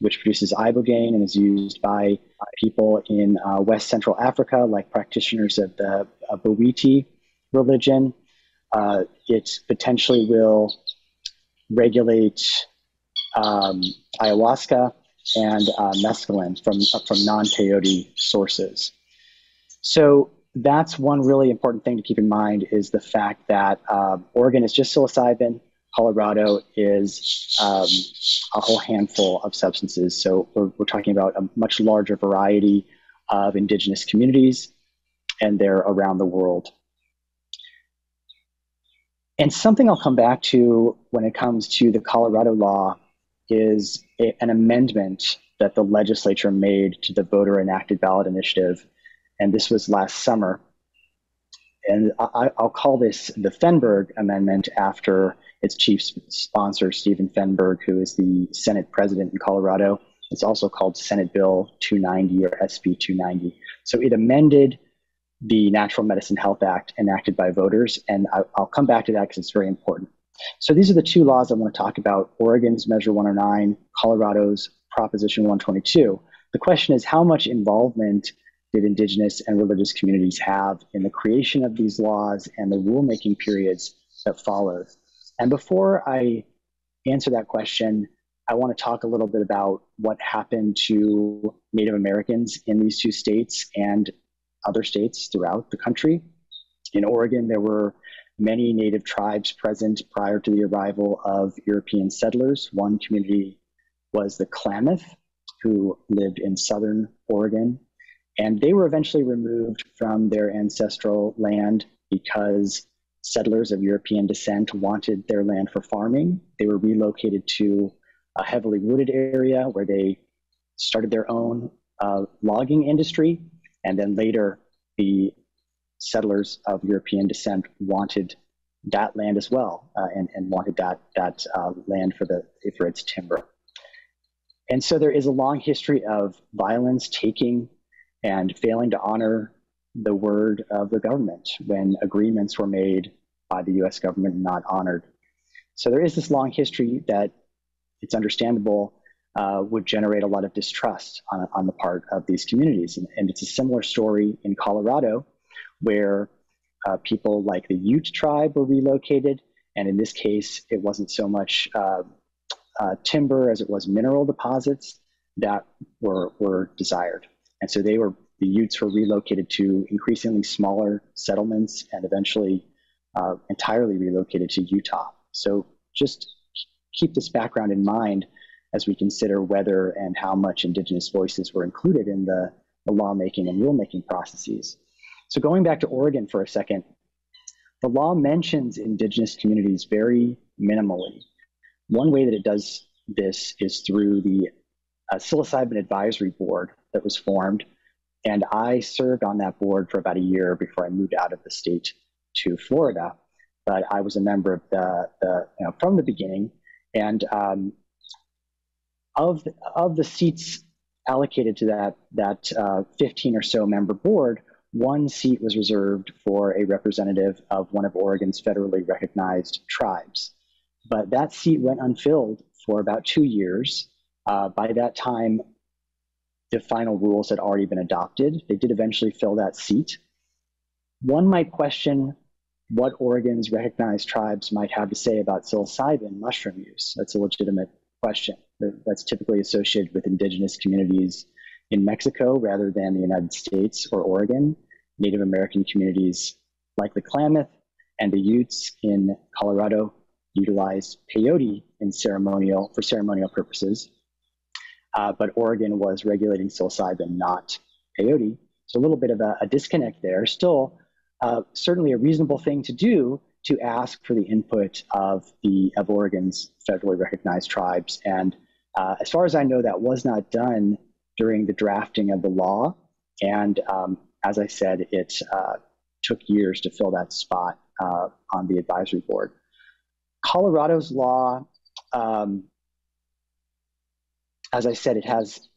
which produces ibogaine and is used by people in uh, West Central Africa, like practitioners of the uh, religion. Uh, it potentially will regulate um, ayahuasca and uh, mescaline from, from non peyote sources. So that's one really important thing to keep in mind is the fact that uh, Oregon is just psilocybin, Colorado is um, a whole handful of substances. So we're, we're talking about a much larger variety of indigenous communities, and they're around the world. And something I'll come back to when it comes to the Colorado law is a, an amendment that the legislature made to the voter enacted ballot initiative. And this was last summer. And I, will call this the Fenberg Amendment after its chief sponsor, Steven Fenberg, who is the Senate president in Colorado. It's also called Senate Bill 290 or SB 290. So it amended the Natural Medicine Health Act enacted by voters, and I, will come back to that because it's very important. So these are the two laws I want to talk about Oregon's Measure 109, Colorado's Proposition 122. The question is how much involvement did Indigenous and religious communities have in the creation of these laws and the rulemaking periods that followed? And before I answer that question, I want to talk a little bit about what happened to Native Americans in these two states and other states throughout the country. In Oregon, there were many Native tribes present prior to the arrival of European settlers. One community was the Klamath, who lived in southern Oregon. And they were eventually removed from their ancestral land because settlers of European descent wanted their land for farming. They were relocated to a heavily wooded area where they started their own uh, logging industry. And then later, the settlers of European descent wanted that land as well uh, and, and wanted that, that uh, land for, the, for its timber. And so there is a long history of violence, taking, and failing to honor the word of the government when agreements were made by the US government and not honored. So there is this long history that it's understandable uh, would generate a lot of distrust on, on the part of these communities. And, and it's a similar story in Colorado where uh, people like the Ute tribe were relocated. And in this case, it wasn't so much uh, uh timber as it was mineral deposits that were, were desired. And so they were the Utes were relocated to increasingly smaller settlements and eventually uh, entirely relocated to Utah. So just keep this background in mind as we consider whether and how much Indigenous voices were included in the, the lawmaking and rulemaking processes. So going back to Oregon for a second, the law mentions Indigenous communities very minimally. One way that it does this is through the uh, Psilocybin Advisory Board that was formed and I served on that board for about a year before I moved out of the state to Florida. But I was a member of the, the you know, from the beginning. And um, of, the, of the seats allocated to that, that uh, 15 or so member board, one seat was reserved for a representative of one of Oregon's federally recognized tribes. But that seat went unfilled for about two years. Uh, by that time, the final rules had already been adopted. They did eventually fill that seat. One might question what Oregon's recognized tribes might have to say about psilocybin mushroom use. That's a legitimate question. That's typically associated with indigenous communities in Mexico rather than the United States or Oregon. Native American communities like the Klamath and the Utes in Colorado utilize peyote in ceremonial for ceremonial purposes uh, but Oregon was regulating psilocybin, not peyote. So a little bit of a, a disconnect there. Still, uh, certainly a reasonable thing to do to ask for the input of the of Oregon's federally recognized tribes. And uh, as far as I know, that was not done during the drafting of the law. And um, as I said, it uh, took years to fill that spot uh, on the advisory board. Colorado's law, um, as I said, it has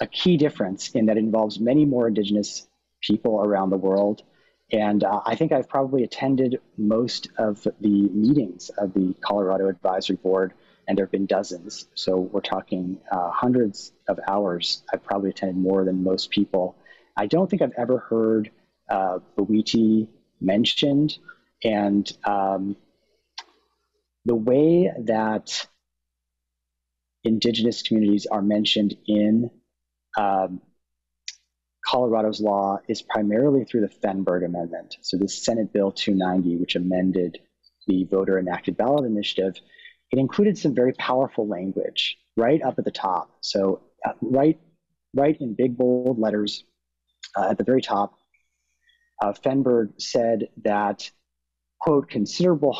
a key difference in that it involves many more indigenous people around the world. And uh, I think I've probably attended most of the meetings of the Colorado Advisory Board, and there have been dozens. So we're talking uh, hundreds of hours. I've probably attended more than most people. I don't think I've ever heard uh, Bwiti mentioned. And um, the way that indigenous communities are mentioned in um, Colorado's law is primarily through the Fenberg Amendment. So this Senate Bill 290, which amended the voter enacted ballot initiative, it included some very powerful language right up at the top. So uh, right, right in big bold letters uh, at the very top, uh, Fenberg said that quote, considerable,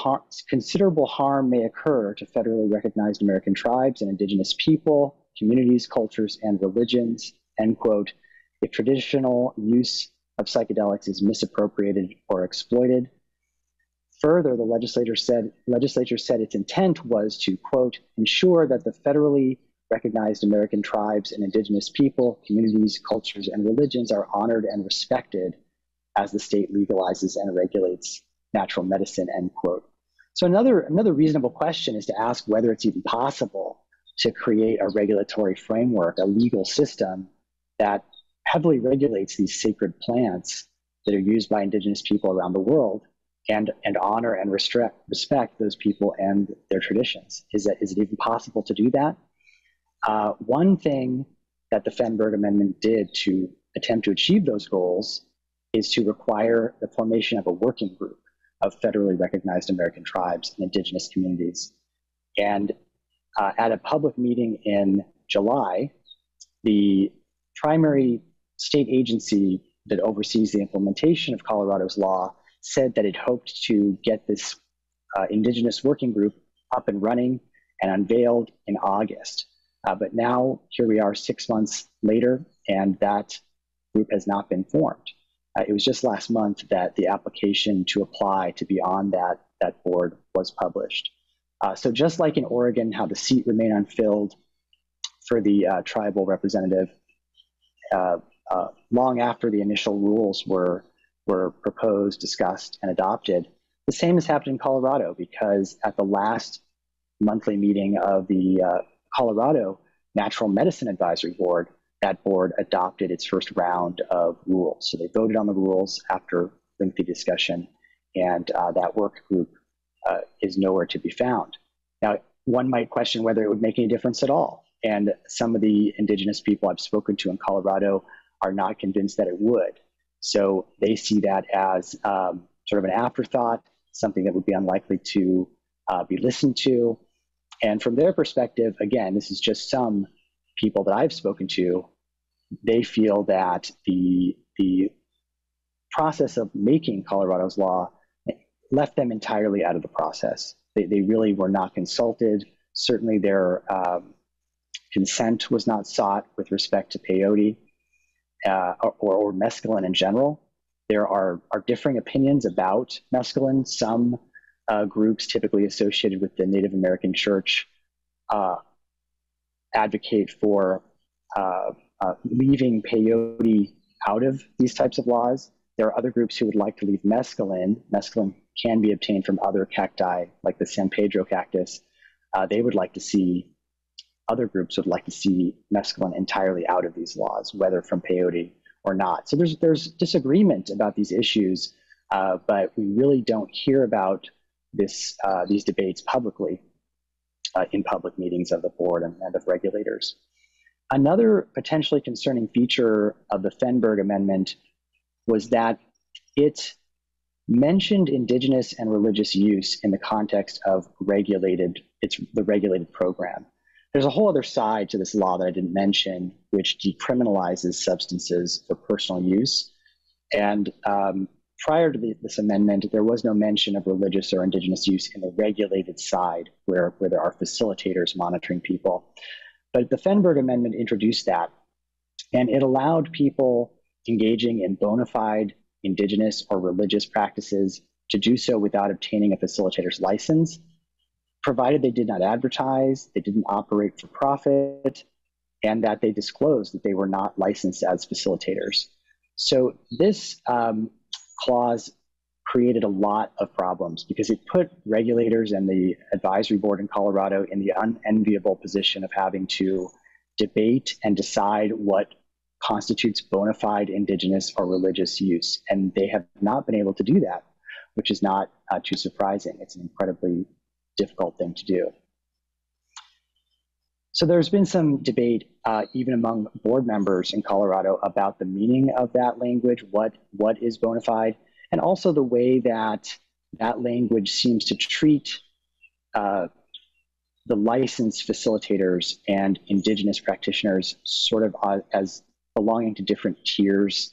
considerable harm may occur to federally recognized American tribes and indigenous people, communities, cultures, and religions, end quote, if traditional use of psychedelics is misappropriated or exploited. Further, the legislature said, legislature said its intent was to, quote, ensure that the federally recognized American tribes and indigenous people, communities, cultures, and religions are honored and respected as the state legalizes and regulates natural medicine, end quote. So another, another reasonable question is to ask whether it's even possible to create a regulatory framework, a legal system that heavily regulates these sacred plants that are used by indigenous people around the world and, and honor and respect, respect those people and their traditions. Is, that, is it even possible to do that? Uh, one thing that the Fenberg Amendment did to attempt to achieve those goals is to require the formation of a working group of federally recognized American tribes and indigenous communities. And uh, at a public meeting in July, the primary state agency that oversees the implementation of Colorado's law said that it hoped to get this uh, indigenous working group up and running and unveiled in August. Uh, but now, here we are six months later, and that group has not been formed. Uh, it was just last month that the application to apply to be on that, that board was published. Uh, so just like in Oregon, how the seat remained unfilled for the uh, tribal representative uh, long after the initial rules were, were proposed, discussed, and adopted, the same has happened in Colorado because at the last monthly meeting of the uh, Colorado Natural Medicine Advisory Board, that board adopted its first round of rules. So they voted on the rules after lengthy discussion, and uh, that work group uh, is nowhere to be found. Now, one might question whether it would make any difference at all. And some of the indigenous people I've spoken to in Colorado are not convinced that it would. So they see that as um, sort of an afterthought, something that would be unlikely to uh, be listened to. And from their perspective, again, this is just some people that I've spoken to, they feel that the the process of making Colorado's law left them entirely out of the process. They, they really were not consulted. Certainly, their um, consent was not sought with respect to peyote uh, or, or mescaline in general. There are, are differing opinions about mescaline. Some uh, groups typically associated with the Native American Church uh, advocate for uh, uh, leaving peyote out of these types of laws. There are other groups who would like to leave mescaline. Mescaline can be obtained from other cacti, like the San Pedro cactus. Uh, they would like to see, other groups would like to see mescaline entirely out of these laws, whether from peyote or not. So there's, there's disagreement about these issues, uh, but we really don't hear about this, uh, these debates publicly uh, in public meetings of the board and, and, of regulators. Another potentially concerning feature of the Fenberg Amendment was that it mentioned indigenous and religious use in the context of regulated, it's the regulated program. There's a whole other side to this law that I didn't mention, which decriminalizes substances for personal use. And um, prior to the, this amendment, there was no mention of religious or indigenous use in the regulated side where, where there are facilitators monitoring people. But the Fenberg Amendment introduced that, and it allowed people engaging in bona fide indigenous or religious practices to do so without obtaining a facilitator's license, provided they did not advertise, they didn't operate for profit, and that they disclosed that they were not licensed as facilitators. So this um, clause created a lot of problems because it put regulators and the advisory board in Colorado in the unenviable position of having to debate and decide what constitutes bona fide indigenous or religious use. And they have not been able to do that, which is not uh, too surprising. It's an incredibly difficult thing to do. So there's been some debate, uh, even among board members in Colorado, about the meaning of that language, what what is bona fide, and also the way that that language seems to treat uh, the licensed facilitators and indigenous practitioners sort of uh, as belonging to different tiers.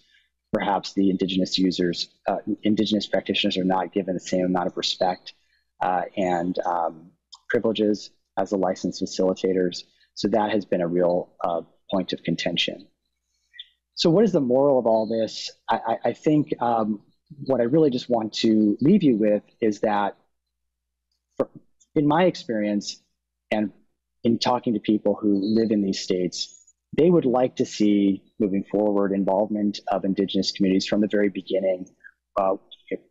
Perhaps the indigenous users, uh, indigenous practitioners, are not given the same amount of respect and um, privileges as the licensed facilitators. So that has been a real uh, point of contention. So, what is the moral of all this? I, I, I think um, what I really just want to leave you with is that, for, in my experience, and in talking to people who live in these states, they would like to see moving forward involvement of indigenous communities from the very beginning, uh,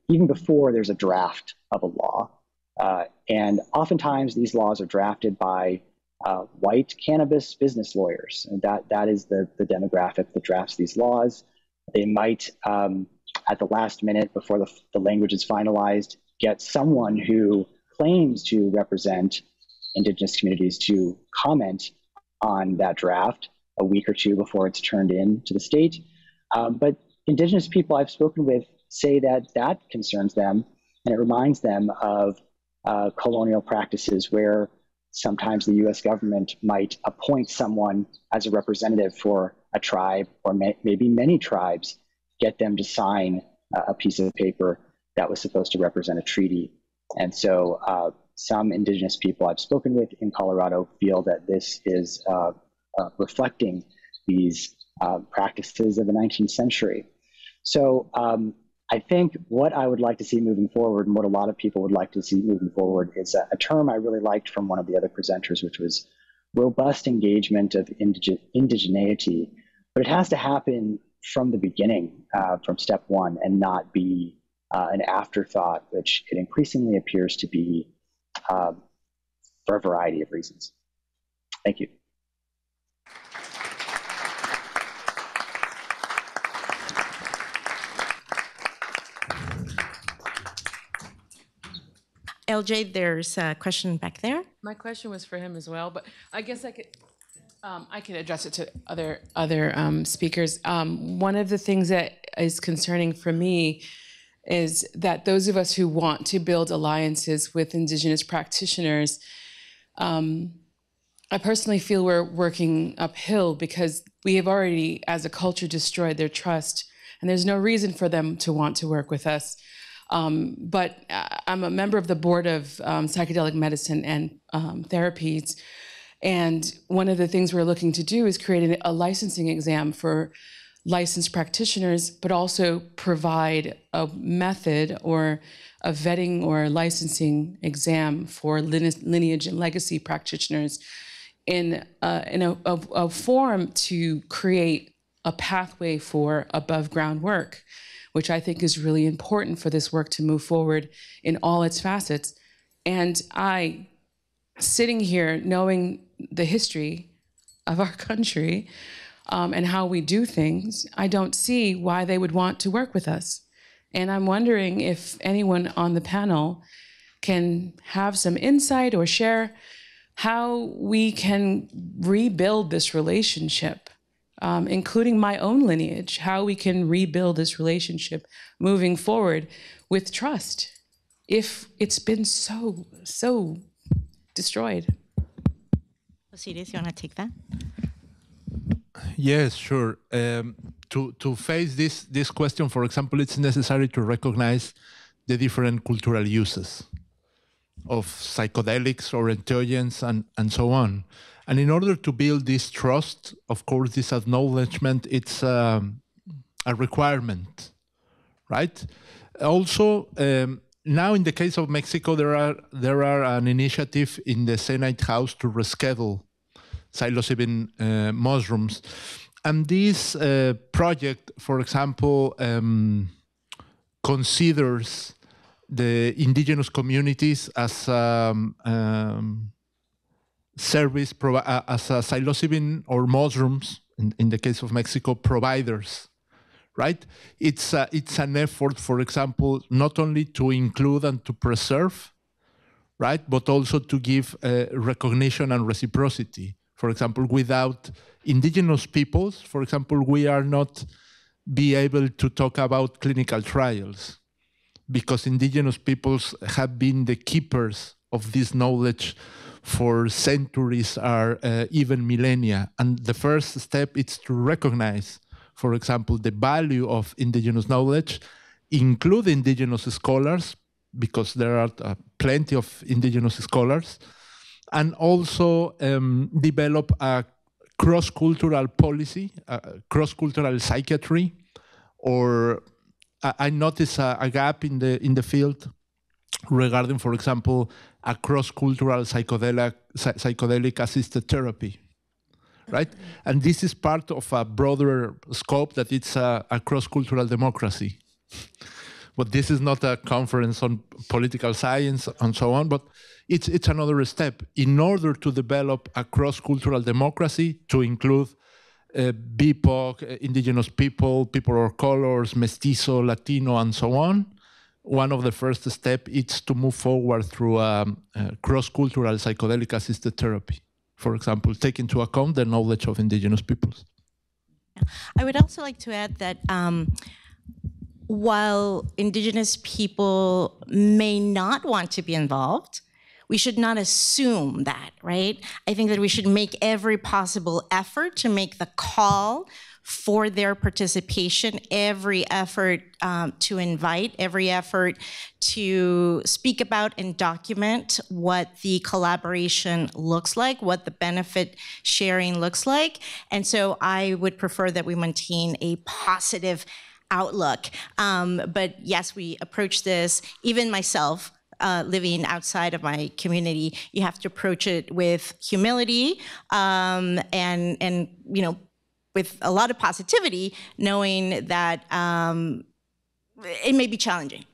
even before there's a draft of a law. Uh, and oftentimes these laws are drafted by uh, white cannabis business lawyers. And that, that is the, the demographic that drafts these laws. They might, um, at the last minute before the, the language is finalized, get someone who claims to represent indigenous communities to comment on that draft a week or two before it's turned in to the state. Um, but indigenous people I've spoken with say that that concerns them and it reminds them of uh, colonial practices where sometimes the US government might appoint someone as a representative for a tribe or may, maybe many tribes, get them to sign a piece of paper that was supposed to represent a treaty. And so uh, some indigenous people I've spoken with in Colorado feel that this is uh, uh, reflecting these uh, practices of the 19th century. So um, I think what I would like to see moving forward, and what a lot of people would like to see moving forward, is a, a term I really liked from one of the other presenters, which was robust engagement of indige- indigeneity. But it has to happen from the beginning, uh, from step one, and not be uh, an afterthought, which it increasingly appears to be uh, for a variety of reasons. Thank you. LJ, there's a question back there. My question was for him as well, but I guess I could, um, I could address it to other other um, speakers. Um, one of the things that is concerning for me is that those of us who want to build alliances with Indigenous practitioners, um, I personally feel we're working uphill because we have already, as a culture, destroyed their trust, and there's no reason for them to want to work with us. Um, but I'm a member of the board of um, psychedelic medicine and um, therapies. And one of the things we're looking to do is create a licensing exam for licensed practitioners, but also provide a method or a vetting or licensing exam for lineage and legacy practitioners in, uh, in a, a, a form to create a pathway for above ground work which I think is really important for this work to move forward in all its facets. And I, sitting here knowing the history of our country um, and how we do things, I don't see why they would want to work with us. And I'm wondering if anyone on the panel can have some insight or share how we can rebuild this relationship um, including my own lineage, how we can rebuild this relationship moving forward with trust if it's been so, so destroyed. Osiris, you want to take that? Yes, sure. Um, to, to face this, this question, for example, it's necessary to recognize the different cultural uses of psychedelics or entheogens and, and so on. And in order to build this trust, of course, this acknowledgement, it's um, a requirement, right? Also, um, now in the case of Mexico, there are there are an initiative in the Senate House to reschedule psilocybin uh, mushrooms, and this uh, project, for example, um, considers the indigenous communities as um, um, service uh, as a psilocybin or mushrooms in, in the case of Mexico providers right? It's a, it's an effort for example not only to include and to preserve right but also to give uh, recognition and reciprocity. For example without indigenous peoples for example we are not be able to talk about clinical trials because indigenous peoples have been the keepers of this knowledge for centuries or uh, even millennia. And the first step is to recognize, for example, the value of indigenous knowledge, include indigenous scholars, because there are uh, plenty of indigenous scholars, and also um, develop a cross-cultural policy, cross-cultural psychiatry, or I notice a, a, gap in the in the field regarding, for example, a cross-cultural psychedelic psychedelic assisted therapy, right? And this is part of a broader scope that it's a, a cross-cultural democracy. but this is not a conference on political science and so on. But it's it's another step in order to develop a cross-cultural democracy to include uh, BIPOC, uh, indigenous people, people of colors, mestizo, Latino, and so on. One of the first steps is to move forward through um, uh, cross-cultural psychedelic assisted therapy. For example, take into account the knowledge of indigenous peoples. I would also like to add that um, while indigenous people may not want to be involved, we should not assume that, right? I think that we should make every possible effort to make the call for their participation, every effort um, to invite, every effort to speak about and document what the collaboration looks like, what the benefit sharing looks like. And so I would prefer that we maintain a positive outlook. Um, but yes, we approach this, even myself, uh, living outside of my community, you have to approach it with humility um, and and you know with a lot of positivity, knowing that um, it may be challenging.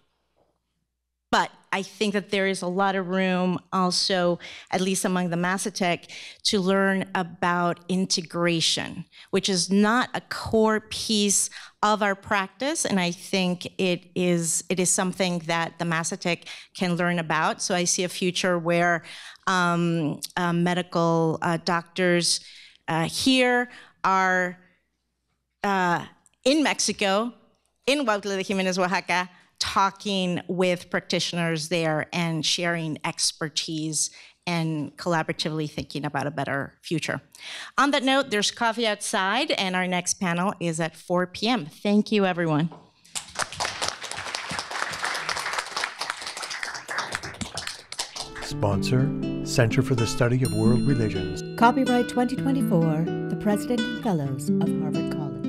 But I think that there is a lot of room also, at least among the Mazatec, to learn about integration, which is not a core piece of our practice. And I think it is, it is something that the Mazatec can learn about. So I see a future where um, uh, medical uh, doctors uh, here are uh, in Mexico, in Huautla de Jimenez, Oaxaca, talking with practitioners there and sharing expertise and collaboratively thinking about a better future. On that note, there's coffee outside, and our next panel is at 4 p.m. Thank you, everyone. Sponsor Center for the Study of World Religions. Copyright 2024, the President and Fellows of Harvard College.